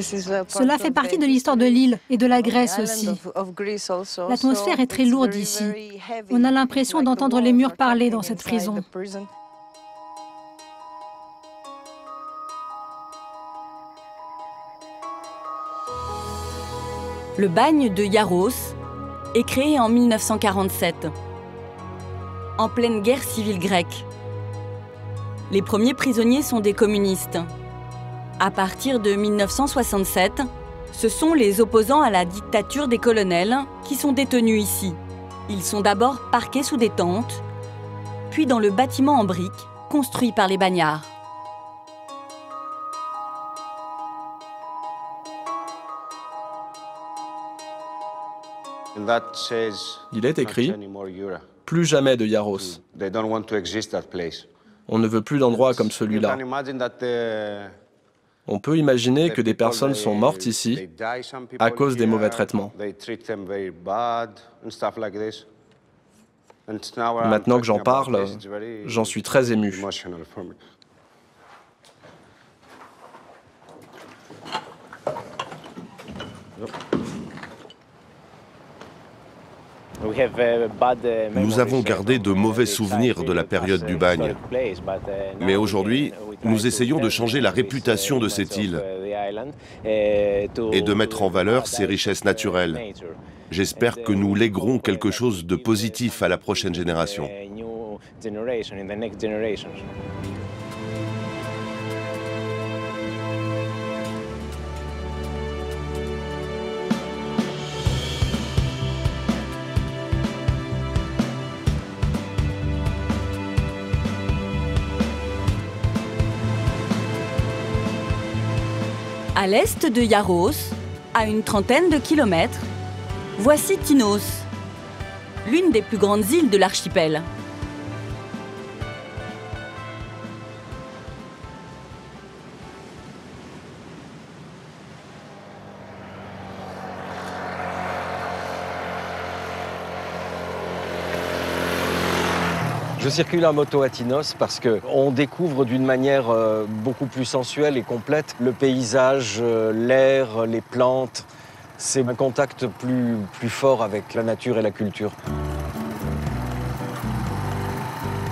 Cela fait partie de l'histoire de l'île et de la Grèce aussi. L'atmosphère est très lourde ici. On a l'impression d'entendre les murs parler dans cette prison. Le bagne de Yaros est créé en 1947, en pleine guerre civile grecque. Les premiers prisonniers sont des communistes. À partir de 1967, ce sont les opposants à la dictature des colonels qui sont détenus ici. Ils sont d'abord parqués sous des tentes, puis dans le bâtiment en briques construit par les bagnards. Il est écrit Plus jamais de Yaros. On ne veut plus d'endroits comme celui-là. On peut imaginer que des personnes sont mortes ici à cause des mauvais traitements. Maintenant que j'en parle, j'en suis très ému. Nous avons gardé de mauvais souvenirs de la période du bagne. Mais aujourd'hui, nous essayons de changer la réputation de cette île et de mettre en valeur ses richesses naturelles. J'espère que nous léguerons quelque chose de positif à la prochaine génération. À l'est de Yaros, à une trentaine de kilomètres, voici Tinos, l'une des plus grandes îles de l'archipel. Je circule en moto à Tinos parce qu'on découvre d'une manière euh, beaucoup plus sensuelle et complète le paysage, euh, l'air, les plantes. C'est un contact plus, plus fort avec la nature et la culture.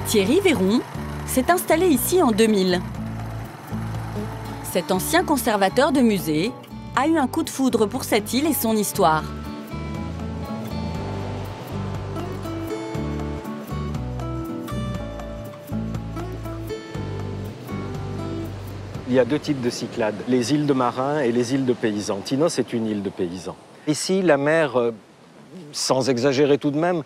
Thierry Véron s'est installé ici en 2000. Cet ancien conservateur de musée a eu un coup de foudre pour cette île et son histoire. Il y a deux types de Cyclades, les îles de marins et les îles de paysans. Tinos est une île de paysans. Ici, la mer, euh, sans exagérer tout de même,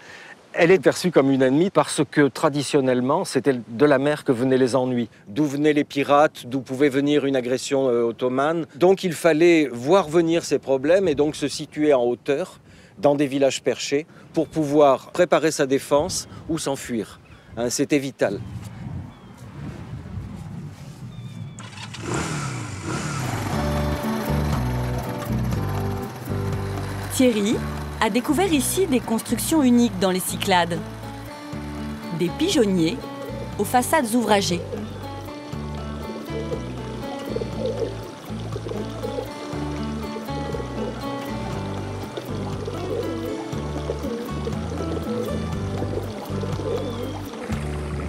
elle est perçue comme une ennemie parce que traditionnellement, c'était de la mer que venaient les ennuis. D'où venaient les pirates, d'où pouvait venir une agression euh, ottomane. Donc il fallait voir venir ces problèmes et donc se situer en hauteur, dans des villages perchés, pour pouvoir préparer sa défense ou s'enfuir. Hein, c'était vital. Thierry a découvert ici des constructions uniques dans les Cyclades. Des pigeonniers aux façades ouvragées.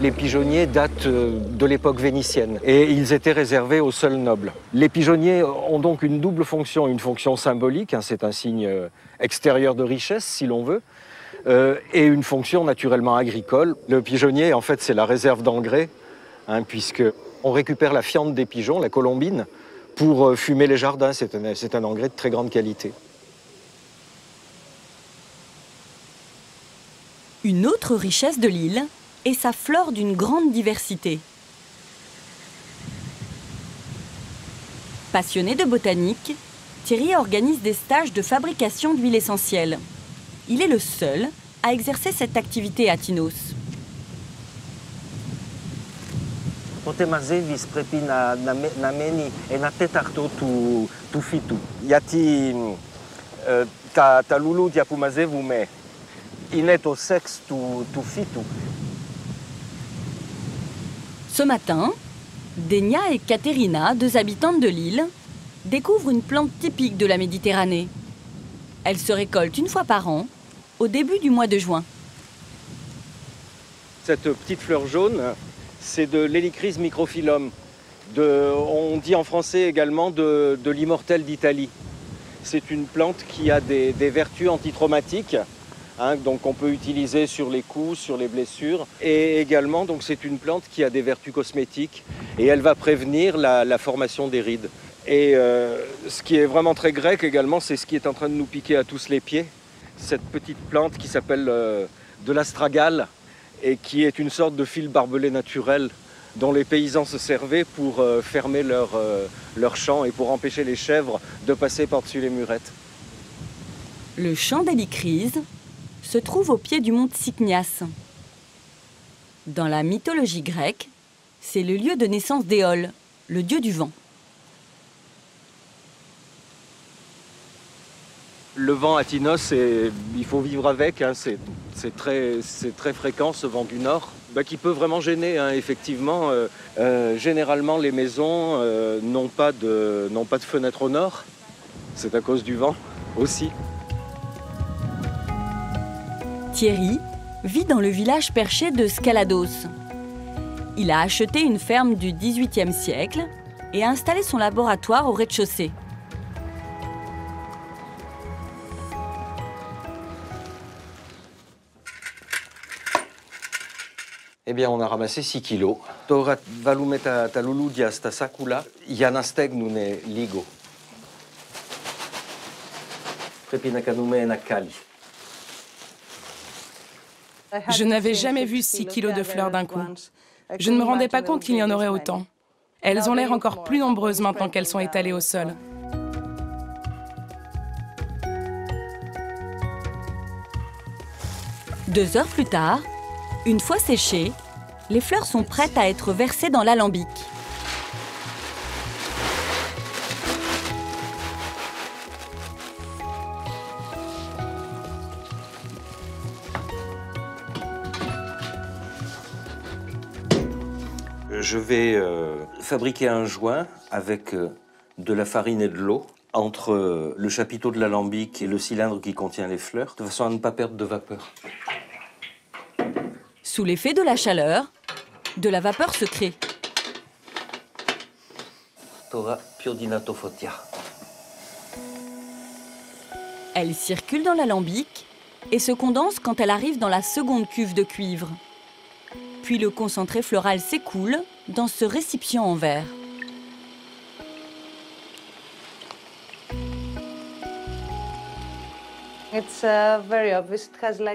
Les pigeonniers datent euh, de l'époque vénitienne et ils étaient réservés aux seuls nobles. Les pigeonniers ont donc une double fonction, une fonction symbolique, hein, c'est un signe euh, extérieur de richesse si l'on veut, euh, et une fonction naturellement agricole. Le pigeonnier, en fait, c'est la réserve d'engrais, hein, puisque on récupère la fiente des pigeons, la colombine, pour fumer les jardins. C'est un engrais de très grande qualité. Une autre richesse de l'île est sa flore d'une grande diversité. Passionné de botanique, Thierry organise des stages de fabrication d'huile essentielle. Il est le seul à exercer cette activité à Tinos. Ce matin, Denia et Katerina, deux habitantes de l'île, découvrent une plante typique de la Méditerranée. Elle se récolte une fois par an, au début du mois de juin. Cette petite fleur jaune, c'est de l'Helichrys microphyllum. On dit en français également de, l'immortel d'Italie. C'est une plante qui a des, vertus antitraumatiques, hein, donc on peut utiliser sur les coups, sur les blessures. Et également, donc c'est une plante qui a des vertus cosmétiques et elle va prévenir la formation des rides. Et euh, ce qui est vraiment très grec également, c'est ce qui est en train de nous piquer à tous les pieds. Cette petite plante qui s'appelle euh, de l'astragale et qui est une sorte de fil barbelé naturel dont les paysans se servaient pour euh, fermer leurs leur champs et pour empêcher les chèvres de passer par-dessus les murettes. Le champ d'Hélicryse se trouve au pied du mont Cycnias. Dans la mythologie grecque, c'est le lieu de naissance d'Éole, le dieu du vent. Le vent à Tinos, il faut vivre avec. Hein, c'est très, fréquent ce vent du nord, bah, qui peut vraiment gêner. Hein, effectivement, euh, euh, généralement les maisons euh, n'ont pas, pas de fenêtre au nord. C'est à cause du vent aussi. Thierry vit dans le village perché de Scalados. Il a acheté une ferme du XVIIIe siècle et a installé son laboratoire au rez-de-chaussée. Eh bien, on a ramassé 6 kilos. Je n'avais jamais vu 6 kilos de fleurs d'un coup. Je ne me rendais pas compte qu'il y en aurait autant. Elles ont l'air encore plus nombreuses maintenant qu'elles sont étalées au sol. Deux heures plus tard, une fois séchées, les fleurs sont prêtes à être versées dans l'alambic. Je vais euh, fabriquer un joint avec euh, de la farine et de l'eau entre euh, le chapiteau de l'alambic et le cylindre qui contient les fleurs, de façon à ne pas perdre de vapeur. Sous l'effet de la chaleur, de la vapeur se crée. Elle circule dans l'alambic et se condense quand elle arrive dans la seconde cuve de cuivre. Puis le concentré floral s'écoule dans ce récipient en verre.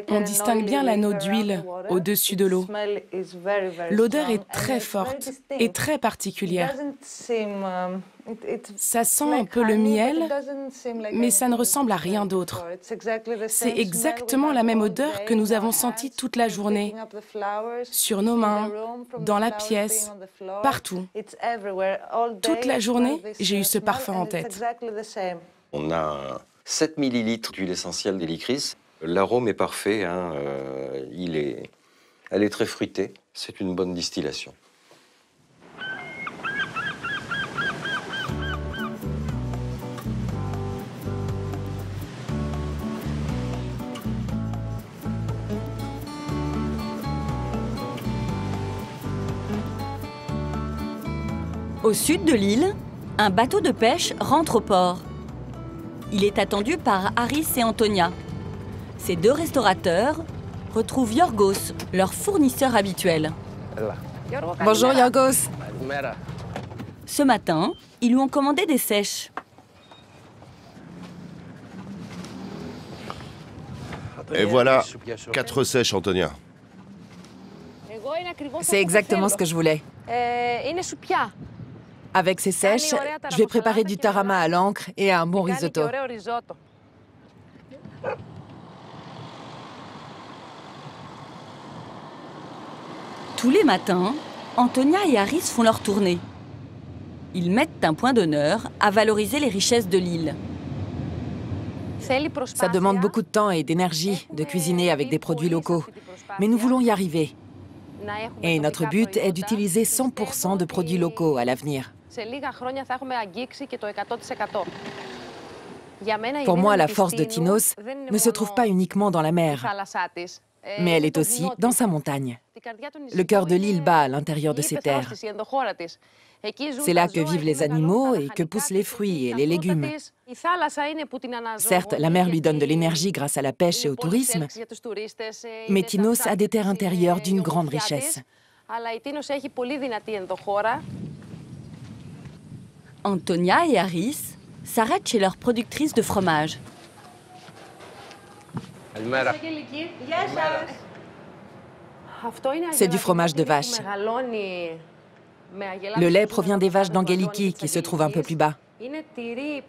On distingue bien l'anneau d'huile au-dessus de l'eau. L'odeur est très forte et très particulière. Um, ça sent un peu le miel, mais ça ne ressemble à rien d'autre. C'est exactement la même odeur que nous avons sentie toute la journée, sur nos mains, dans la pièce, partout. Toute la journée, j'ai eu ce parfum en tête. On a 7 millilitres d'huile essentielle d'hélicris. L'arôme est parfait, hein, euh, il est, elle est très fruitée. C'est une bonne distillation. Au sud de l'île, un bateau de pêche rentre au port. Il est attendu par Aris et Antonia. Ces deux restaurateurs retrouvent Yorgos, leur fournisseur habituel. Bonjour Yorgos. Ce matin, ils lui ont commandé des sèches. Et voilà, quatre sèches, Antonia. C'est exactement ce que je voulais. Avec ces sèches, je vais préparer du tarama à l'encre et un bon risotto. Tous les matins, Antonia et Harris font leur tournée. Ils mettent un point d'honneur à valoriser les richesses de l'île. Ça demande beaucoup de temps et d'énergie de cuisiner avec des produits locaux. Mais nous voulons y arriver. Et notre but est d'utiliser 100% de produits locaux à l'avenir. Pour moi, la force de Tinos ne se trouve pas uniquement dans la mer, mais elle est aussi dans sa montagne. Le cœur de l'île bat à l'intérieur de ses terres. C'est là que vivent les animaux et que poussent les fruits et les légumes. Certes, la mer lui donne de l'énergie grâce à la pêche et au tourisme, mais Tinos a des terres intérieures d'une grande richesse. Antonia et Harris s'arrêtent chez leur productrice de fromage. C'est du fromage de vache. Le lait provient des vaches d'Angeliki qui se trouvent un peu plus bas.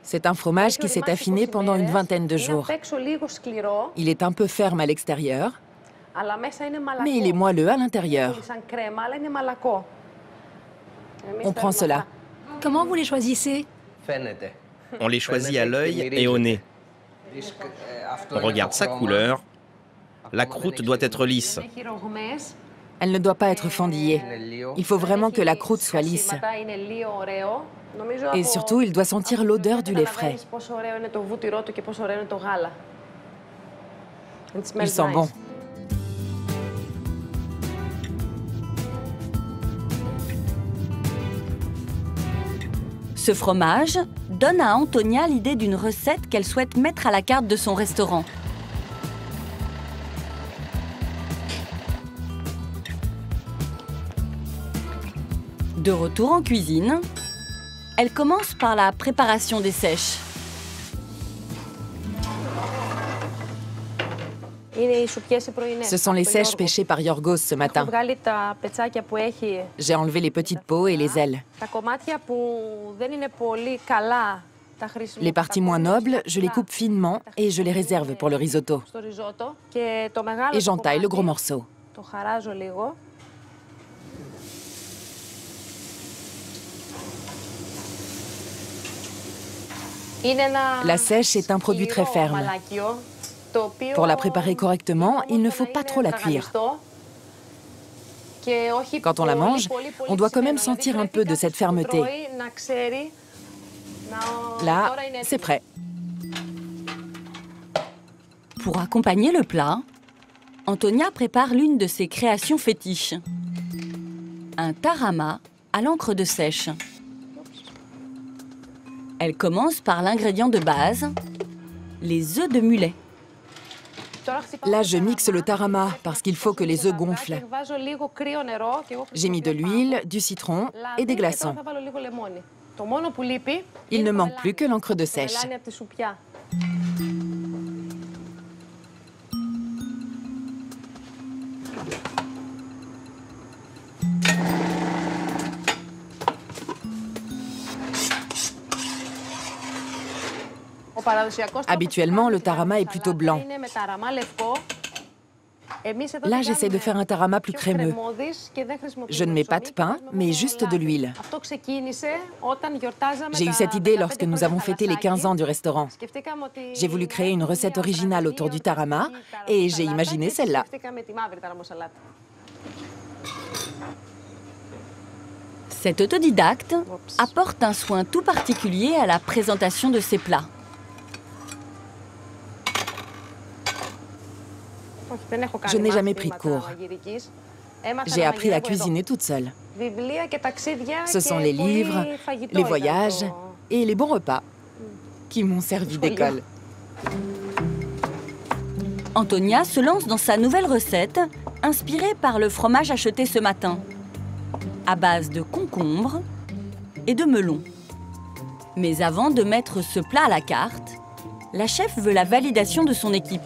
C'est un fromage qui s'est affiné pendant une vingtaine de jours. Il est un peu ferme à l'extérieur, mais il est moelleux à l'intérieur. On prend cela. Comment vous les choisissez On les choisit à l'œil et au nez. On regarde sa couleur. La croûte doit être lisse. Elle ne doit pas être fendillée. Il faut vraiment que la croûte soit lisse. Et surtout, il doit sentir l'odeur du lait frais. Il sent bon. Ce fromage donne à Antonia l'idée d'une recette qu'elle souhaite mettre à la carte de son restaurant. De retour en cuisine, elle commence par la préparation des sèches. Ce sont les sèches pêchées par Yorgos ce matin. J'ai enlevé les petites peaux et les ailes. Les parties moins nobles, je les coupe finement et je les réserve pour le risotto. Et j'entaille le gros morceau. La sèche est un produit très ferme. Pour la préparer correctement, il ne faut pas trop la cuire. Quand on la mange, on doit quand même sentir un peu de cette fermeté. Là, c'est prêt. Pour accompagner le plat, Antonia prépare l'une de ses créations fétiches. Un tarama à l'encre de sèche. Elle commence par l'ingrédient de base, les œufs de mulet. Là, je mixe le tarama parce qu'il faut que les œufs gonflent. J'ai mis de l'huile, du citron et des glaçons. Il ne manque plus que l'encre de sèche. Habituellement, le tarama est plutôt blanc. Là, j'essaie de faire un tarama plus crémeux. Je ne mets pas de pain, mais juste de l'huile. J'ai eu cette idée lorsque nous avons fêté les 15 ans du restaurant. J'ai voulu créer une recette originale autour du tarama et j'ai imaginé celle-là. Cet autodidacte apporte un soin tout particulier à la présentation de ses plats. Je n'ai jamais pris de cours. J'ai appris à cuisiner toute seule. Ce sont les livres, les voyages et les bons repas qui m'ont servi d'école. Antonia se lance dans sa nouvelle recette, inspirée par le fromage acheté ce matin. À base de concombre, et de melons. Mais avant de mettre ce plat à la carte, la chef veut la validation de son équipe.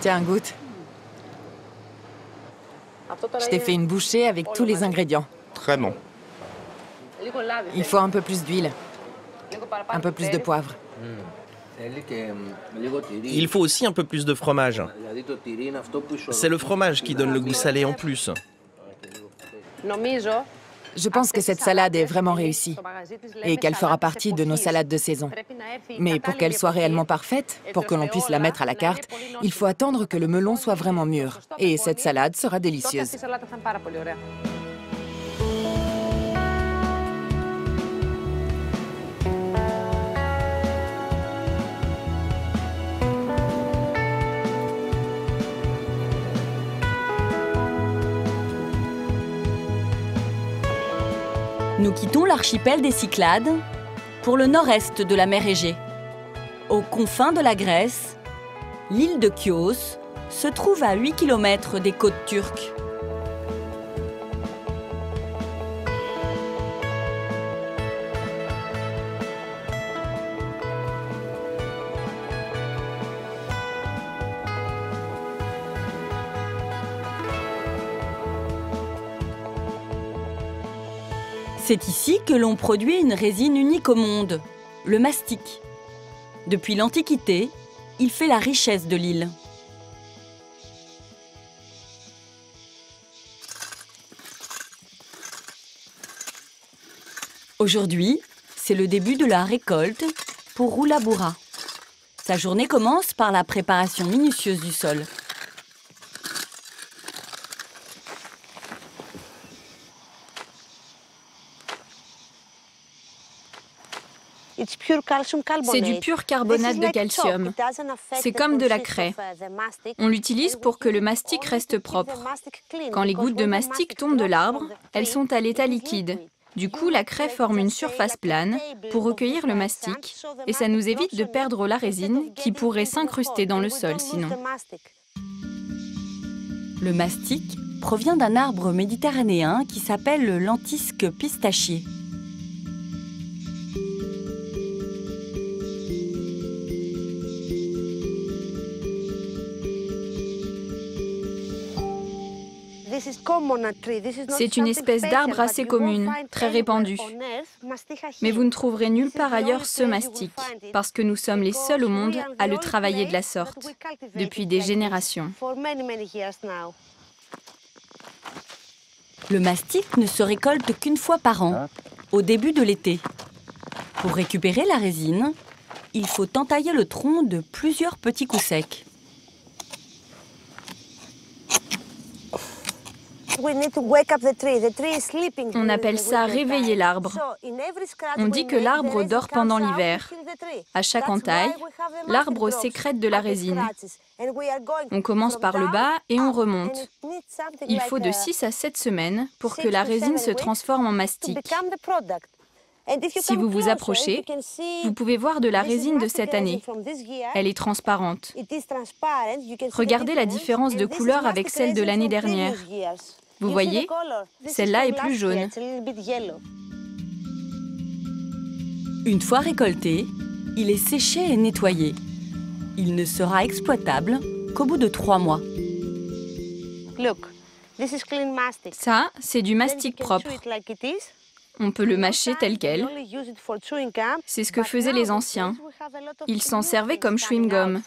Tiens, goûte. Je t'ai fait une bouchée avec tous les ingrédients. Très bon. Il faut un peu plus d'huile. Un peu plus de poivre. Il faut aussi un peu plus de fromage. C'est le fromage qui donne le goût salé en plus. Je pense que cette salade est vraiment réussie et qu'elle fera partie de nos salades de saison. Mais pour qu'elle soit réellement parfaite, pour que l'on puisse la mettre à la carte, il faut attendre que le melon soit vraiment mûr. Et cette salade sera délicieuse. Nous quittons l'archipel des Cyclades pour le nord-est de la mer Égée. Aux confins de la Grèce, l'île de Chios se trouve à 8 km des côtes turques. C'est ici que l'on produit une résine unique au monde, le mastic. Depuis l'Antiquité, il fait la richesse de l'île. Aujourd'hui, c'est le début de la récolte pour Roulaboura. Sa journée commence par la préparation minutieuse du sol. C'est du pur carbonate de calcium. C'est comme de la craie. On l'utilise pour que le mastic reste propre. Quand les gouttes de mastic tombent de l'arbre, elles sont à l'état liquide. Du coup, la craie forme une surface plane pour recueillir le mastic et ça nous évite de perdre la résine qui pourrait s'incruster dans le sol sinon. Le mastic provient d'un arbre méditerranéen qui s'appelle le lentisque pistachier. C'est une espèce d'arbre assez commune, très répandue. Mais vous ne trouverez nulle part ailleurs ce mastic, parce que nous sommes les seuls au monde à le travailler de la sorte, depuis des générations. Le mastic ne se récolte qu'une fois par an, au début de l'été. Pour récupérer la résine, il faut entailler le tronc de plusieurs petits coups secs. On appelle ça réveiller l'arbre. On dit que l'arbre dort pendant l'hiver. À chaque entaille, l'arbre sécrète de la résine. On commence par le bas et on remonte. Il faut de 6 à 7 semaines pour que la résine se transforme en mastic. Si vous vous approchez, vous pouvez voir de la résine de cette année. Elle est transparente. Regardez la différence de couleur avec celle de l'année dernière. Vous voyez, celle-là est plus jaune. Une fois récolté, il est séché et nettoyé. Il ne sera exploitable qu'au bout de trois mois. Ça, c'est du mastic propre. On peut le mâcher tel quel. C'est ce que faisaient les anciens. Ils s'en servaient comme chewing-gum.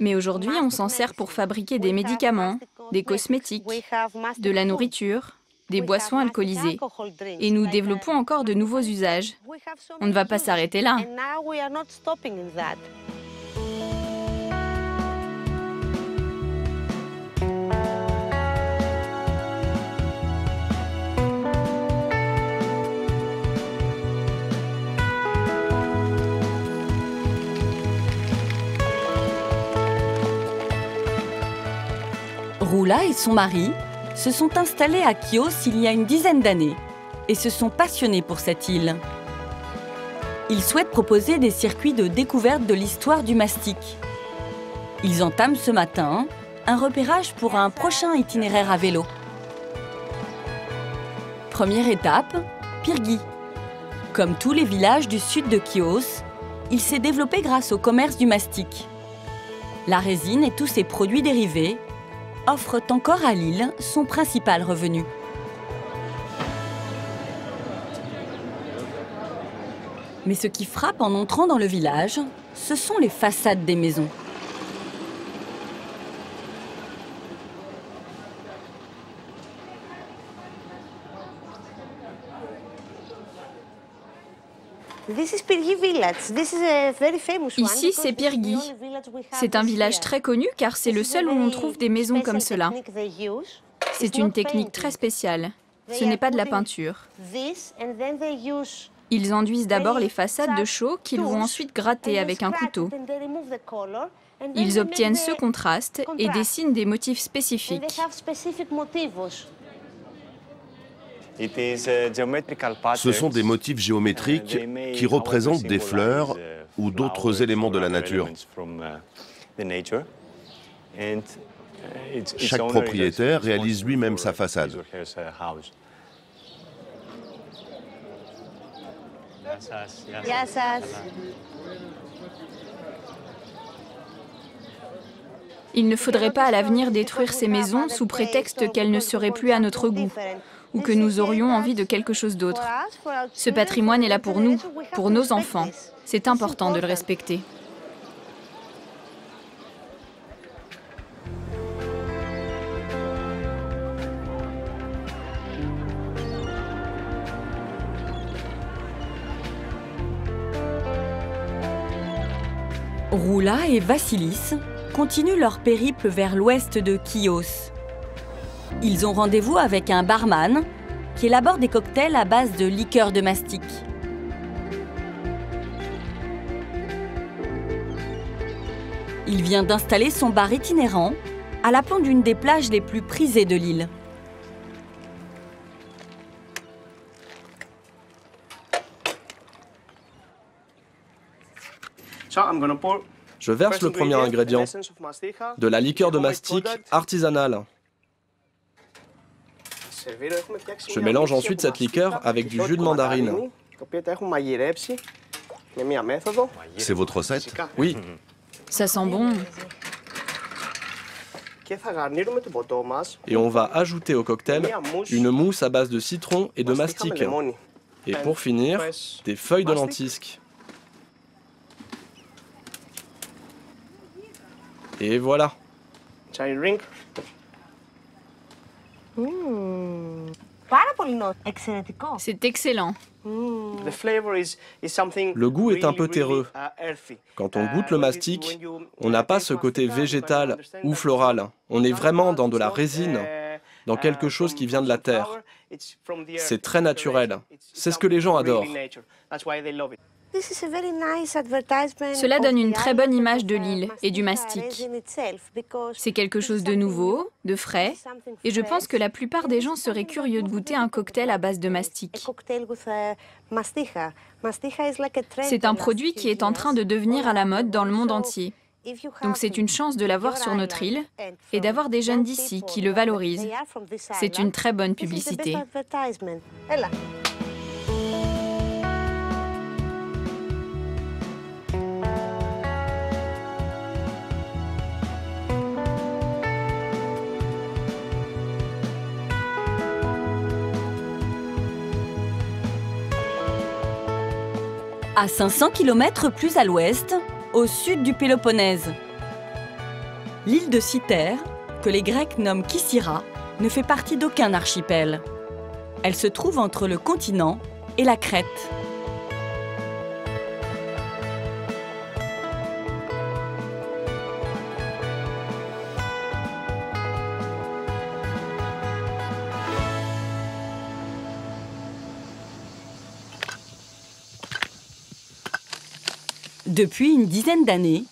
Mais aujourd'hui, on s'en sert pour fabriquer des médicaments, des cosmétiques, de la nourriture, des boissons alcoolisées. Et nous développons encore de nouveaux usages. On ne va pas s'arrêter là. Roula et son mari se sont installés à Chios il y a une dizaine d'années et se sont passionnés pour cette île. Ils souhaitent proposer des circuits de découverte de l'histoire du mastic. Ils entament ce matin un repérage pour un prochain itinéraire à vélo. Première étape, Pirgi. Comme tous les villages du sud de Chios, il s'est développé grâce au commerce du mastic. La résine et tous ses produits dérivés offrent encore à l'île son principal revenu. Mais ce qui frappe en entrant dans le village, ce sont les façades des maisons. Ici, c'est Pirgi. C'est un village très connu car c'est le seul où on trouve des maisons comme cela. C'est une technique très spéciale. Ce n'est pas de la peinture. Ils enduisent d'abord les façades de chaux qu'ils vont ensuite gratter avec un couteau. Ils obtiennent ce contraste et dessinent des motifs spécifiques. Ce sont des motifs géométriques qui représentent des fleurs ou d'autres éléments de la nature. Chaque propriétaire réalise lui-même sa façade. Il ne faudrait pas à l'avenir détruire ces maisons sous prétexte qu'elles ne seraient plus à notre goût ou que nous aurions envie de quelque chose d'autre. Ce patrimoine est là pour nous, pour nos enfants. C'est important de le respecter. Roula et Vassilis continuent leur périple vers l'ouest de Chios. Ils ont rendez-vous avec un barman qui élabore des cocktails à base de liqueur de mastic. Il vient d'installer son bar itinérant à l'aplomb d'une des plages les plus prisées de l'île. Je verse le premier ingrédient, de la liqueur de mastic artisanale. Je mélange ensuite cette liqueur avec du jus de mandarine. C'est votre recette Oui. Ça sent bon. Et on va ajouter au cocktail une mousse à base de citron et de mastic. Et pour finir, des feuilles de lentisque. Et voilà. C'est excellent. Le goût est un peu terreux. Quand on goûte le mastic, on n'a pas ce côté végétal ou floral. On est vraiment dans de la résine, dans quelque chose qui vient de la terre. C'est très naturel. C'est ce que les gens adorent. Cela donne une très bonne image de l'île et du mastic. C'est quelque chose de nouveau, de frais, et je pense que la plupart des gens seraient curieux de goûter un cocktail à base de mastic. C'est un produit qui est en train de devenir à la mode dans le monde entier. Donc c'est une chance de l'avoir sur notre île et d'avoir des jeunes d'ici qui le valorisent. C'est une très bonne publicité. À 500 km plus à l'ouest, au sud du Péloponnèse. L'île de Cythère, que les Grecs nomment Kissira, ne fait partie d'aucun archipel. Elle se trouve entre le continent et la Crète. Depuis une dizaine d'années,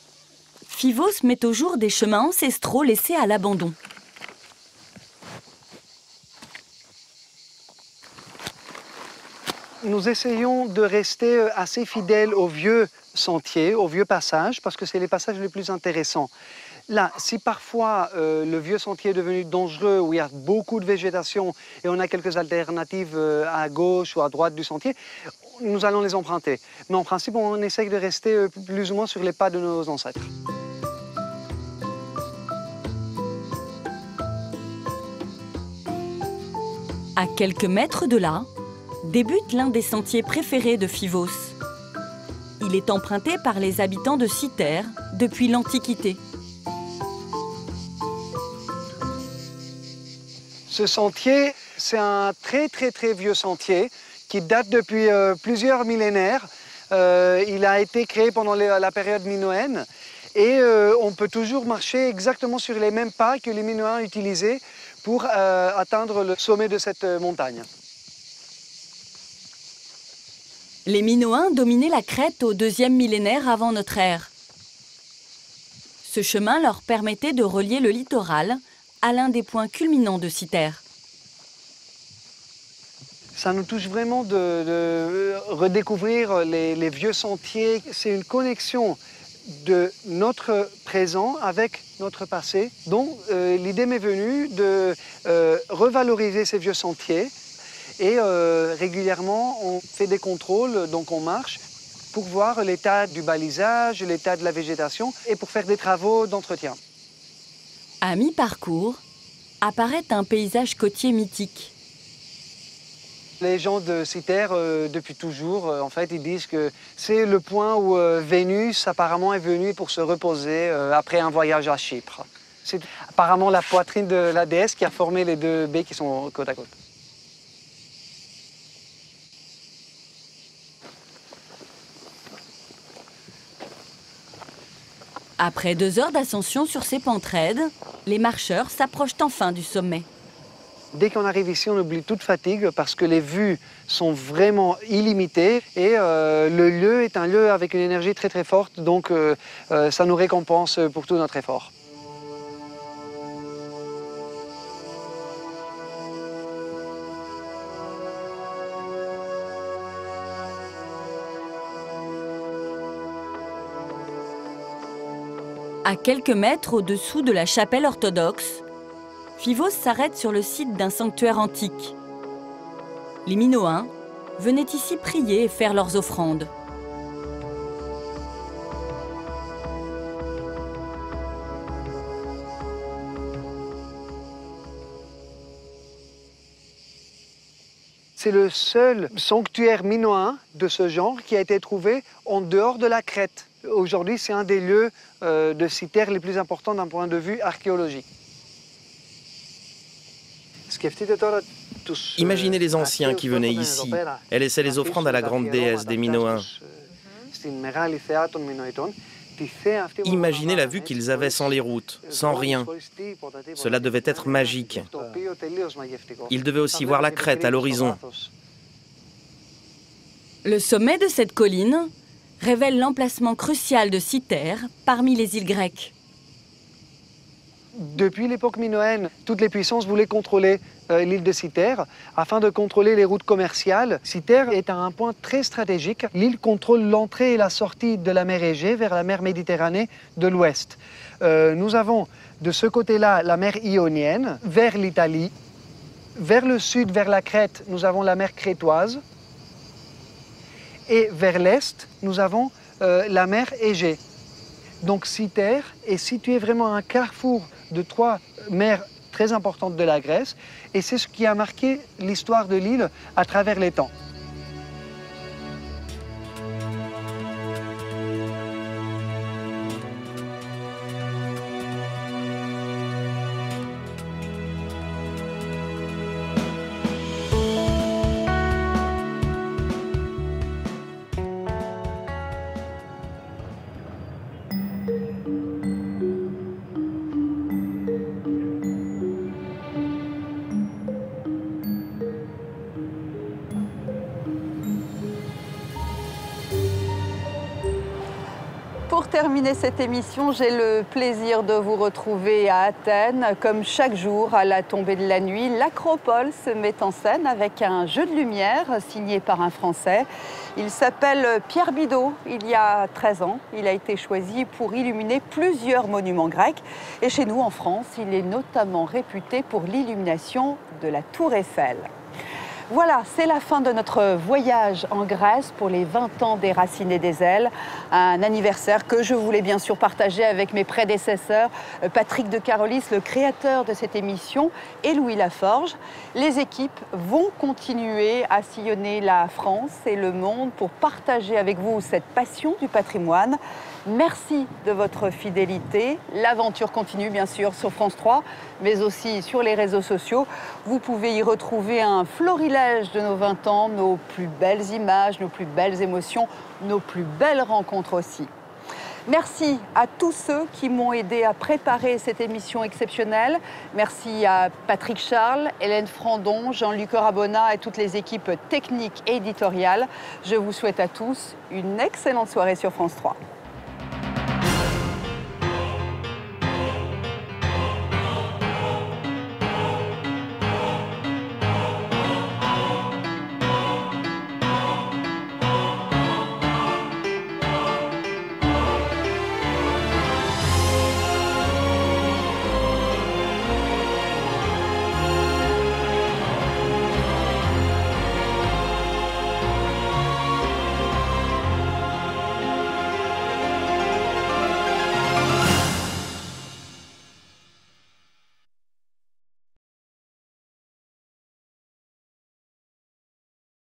Fivos met au jour des chemins ancestraux laissés à l'abandon. Nous essayons de rester assez fidèles aux vieux sentiers, aux vieux passages, parce que c'est les passages les plus intéressants. Là, si parfois euh, le vieux sentier est devenu dangereux, où il y a beaucoup de végétation et on a quelques alternatives euh, à gauche ou à droite du sentier, nous allons les emprunter. Mais en principe, on essaye de rester euh, plus ou moins sur les pas de nos ancêtres. À quelques mètres de là, débute l'un des sentiers préférés de Phivos. Il est emprunté par les habitants de Citer depuis l'Antiquité. Ce sentier, c'est un très très très vieux sentier qui date depuis euh, plusieurs millénaires. Euh, il a été créé pendant la période minoenne et euh, on peut toujours marcher exactement sur les mêmes pas que les Minoens utilisaient pour atteindre le sommet de cette montagne. Les Minoens dominaient la Crète au deuxième millénaire avant notre ère. Ce chemin leur permettait de relier le littoral à l'un des points culminants de Citer. Ça nous touche vraiment de, redécouvrir les, vieux sentiers. C'est une connexion de notre présent avec notre passé. Donc euh, l'idée m'est venue de euh, revaloriser ces vieux sentiers. Et euh, régulièrement, on fait des contrôles, donc on marche pour voir l'état du balisage, l'état de la végétation et pour faire des travaux d'entretien. À mi-parcours, apparaît un paysage côtier mythique. Les gens de Citer, euh, depuis toujours, euh, en fait, ils disent que c'est le point où euh, Vénus apparemment est venue pour se reposer après un voyage à Chypre. C'est apparemment la poitrine de la déesse qui a formé les deux baies qui sont côte à côte. Après deux heures d'ascension sur ces pentes raides, les marcheurs s'approchent enfin du sommet. Dès qu'on arrive ici, on oublie toute fatigue parce que les vues sont vraiment illimitées et euh, le lieu est un lieu avec une énergie très très forte, donc euh, euh, ça nous récompense pour tout notre effort. À quelques mètres au-dessous de la chapelle orthodoxe, Phivos s'arrête sur le site d'un sanctuaire antique. Les Minoens venaient ici prier et faire leurs offrandes. C'est le seul sanctuaire minoen de ce genre qui a été trouvé en dehors de la Crète. Aujourd'hui, c'est un des lieux euh, de citerre les plus importants d'un point de vue archéologique. Imaginez les anciens qui venaient ici et laissaient les offrandes à la grande déesse des Minoens. Imaginez la vue qu'ils avaient sans les routes, sans rien. Cela devait être magique. Ils devaient aussi voir la crête à l'horizon. Le sommet de cette colline révèle l'emplacement crucial de Citer parmi les îles grecques. Depuis l'époque minoenne, toutes les puissances voulaient contrôler euh, l'île de Citer afin de contrôler les routes commerciales. Citer est à un point très stratégique. L'île contrôle l'entrée et la sortie de la mer Égée vers la mer Méditerranée de l'ouest. Euh, nous avons de ce côté-là la mer Ionienne vers l'Italie. Vers le sud, vers la Crète, nous avons la mer Crétoise. Et vers l'est, nous avons euh, la mer Égée. Donc Citer est situé vraiment à un carrefour de trois mers très importantes de la Grèce et c'est ce qui a marqué l'histoire de l'île à travers les temps. Cette émission, j'ai le plaisir de vous retrouver à Athènes. Comme chaque jour, à la tombée de la nuit, l'Acropole se met en scène avec un jeu de lumière signé par un Français. Il s'appelle Pierre Bidot. Il y a 13 ans, il a été choisi pour illuminer plusieurs monuments grecs. Et chez nous, en France, il est notamment réputé pour l'illumination de la Tour Eiffel. Voilà, c'est la fin de notre voyage en Grèce pour les 20 ans des Racines et des Ailes. Un anniversaire que je voulais bien sûr partager avec mes prédécesseurs, euh, Patrick de Carolis, le créateur de cette émission, et Louis Laforge. Les équipes vont continuer à sillonner la France et le monde pour partager avec vous cette passion du patrimoine. Merci de votre fidélité. L'aventure continue bien sûr sur France 3, mais aussi sur les réseaux sociaux. Vous pouvez y retrouver un florilège de nos 20 ans, nos plus belles images, nos plus belles émotions, nos plus belles rencontres aussi. Merci à tous ceux qui m'ont aidé à préparer cette émission exceptionnelle. Merci à Patrick Charles, Hélène Frandon, Jean-Luc Rabona et toutes les équipes techniques et éditoriales. Je vous souhaite à tous une excellente soirée sur France 3.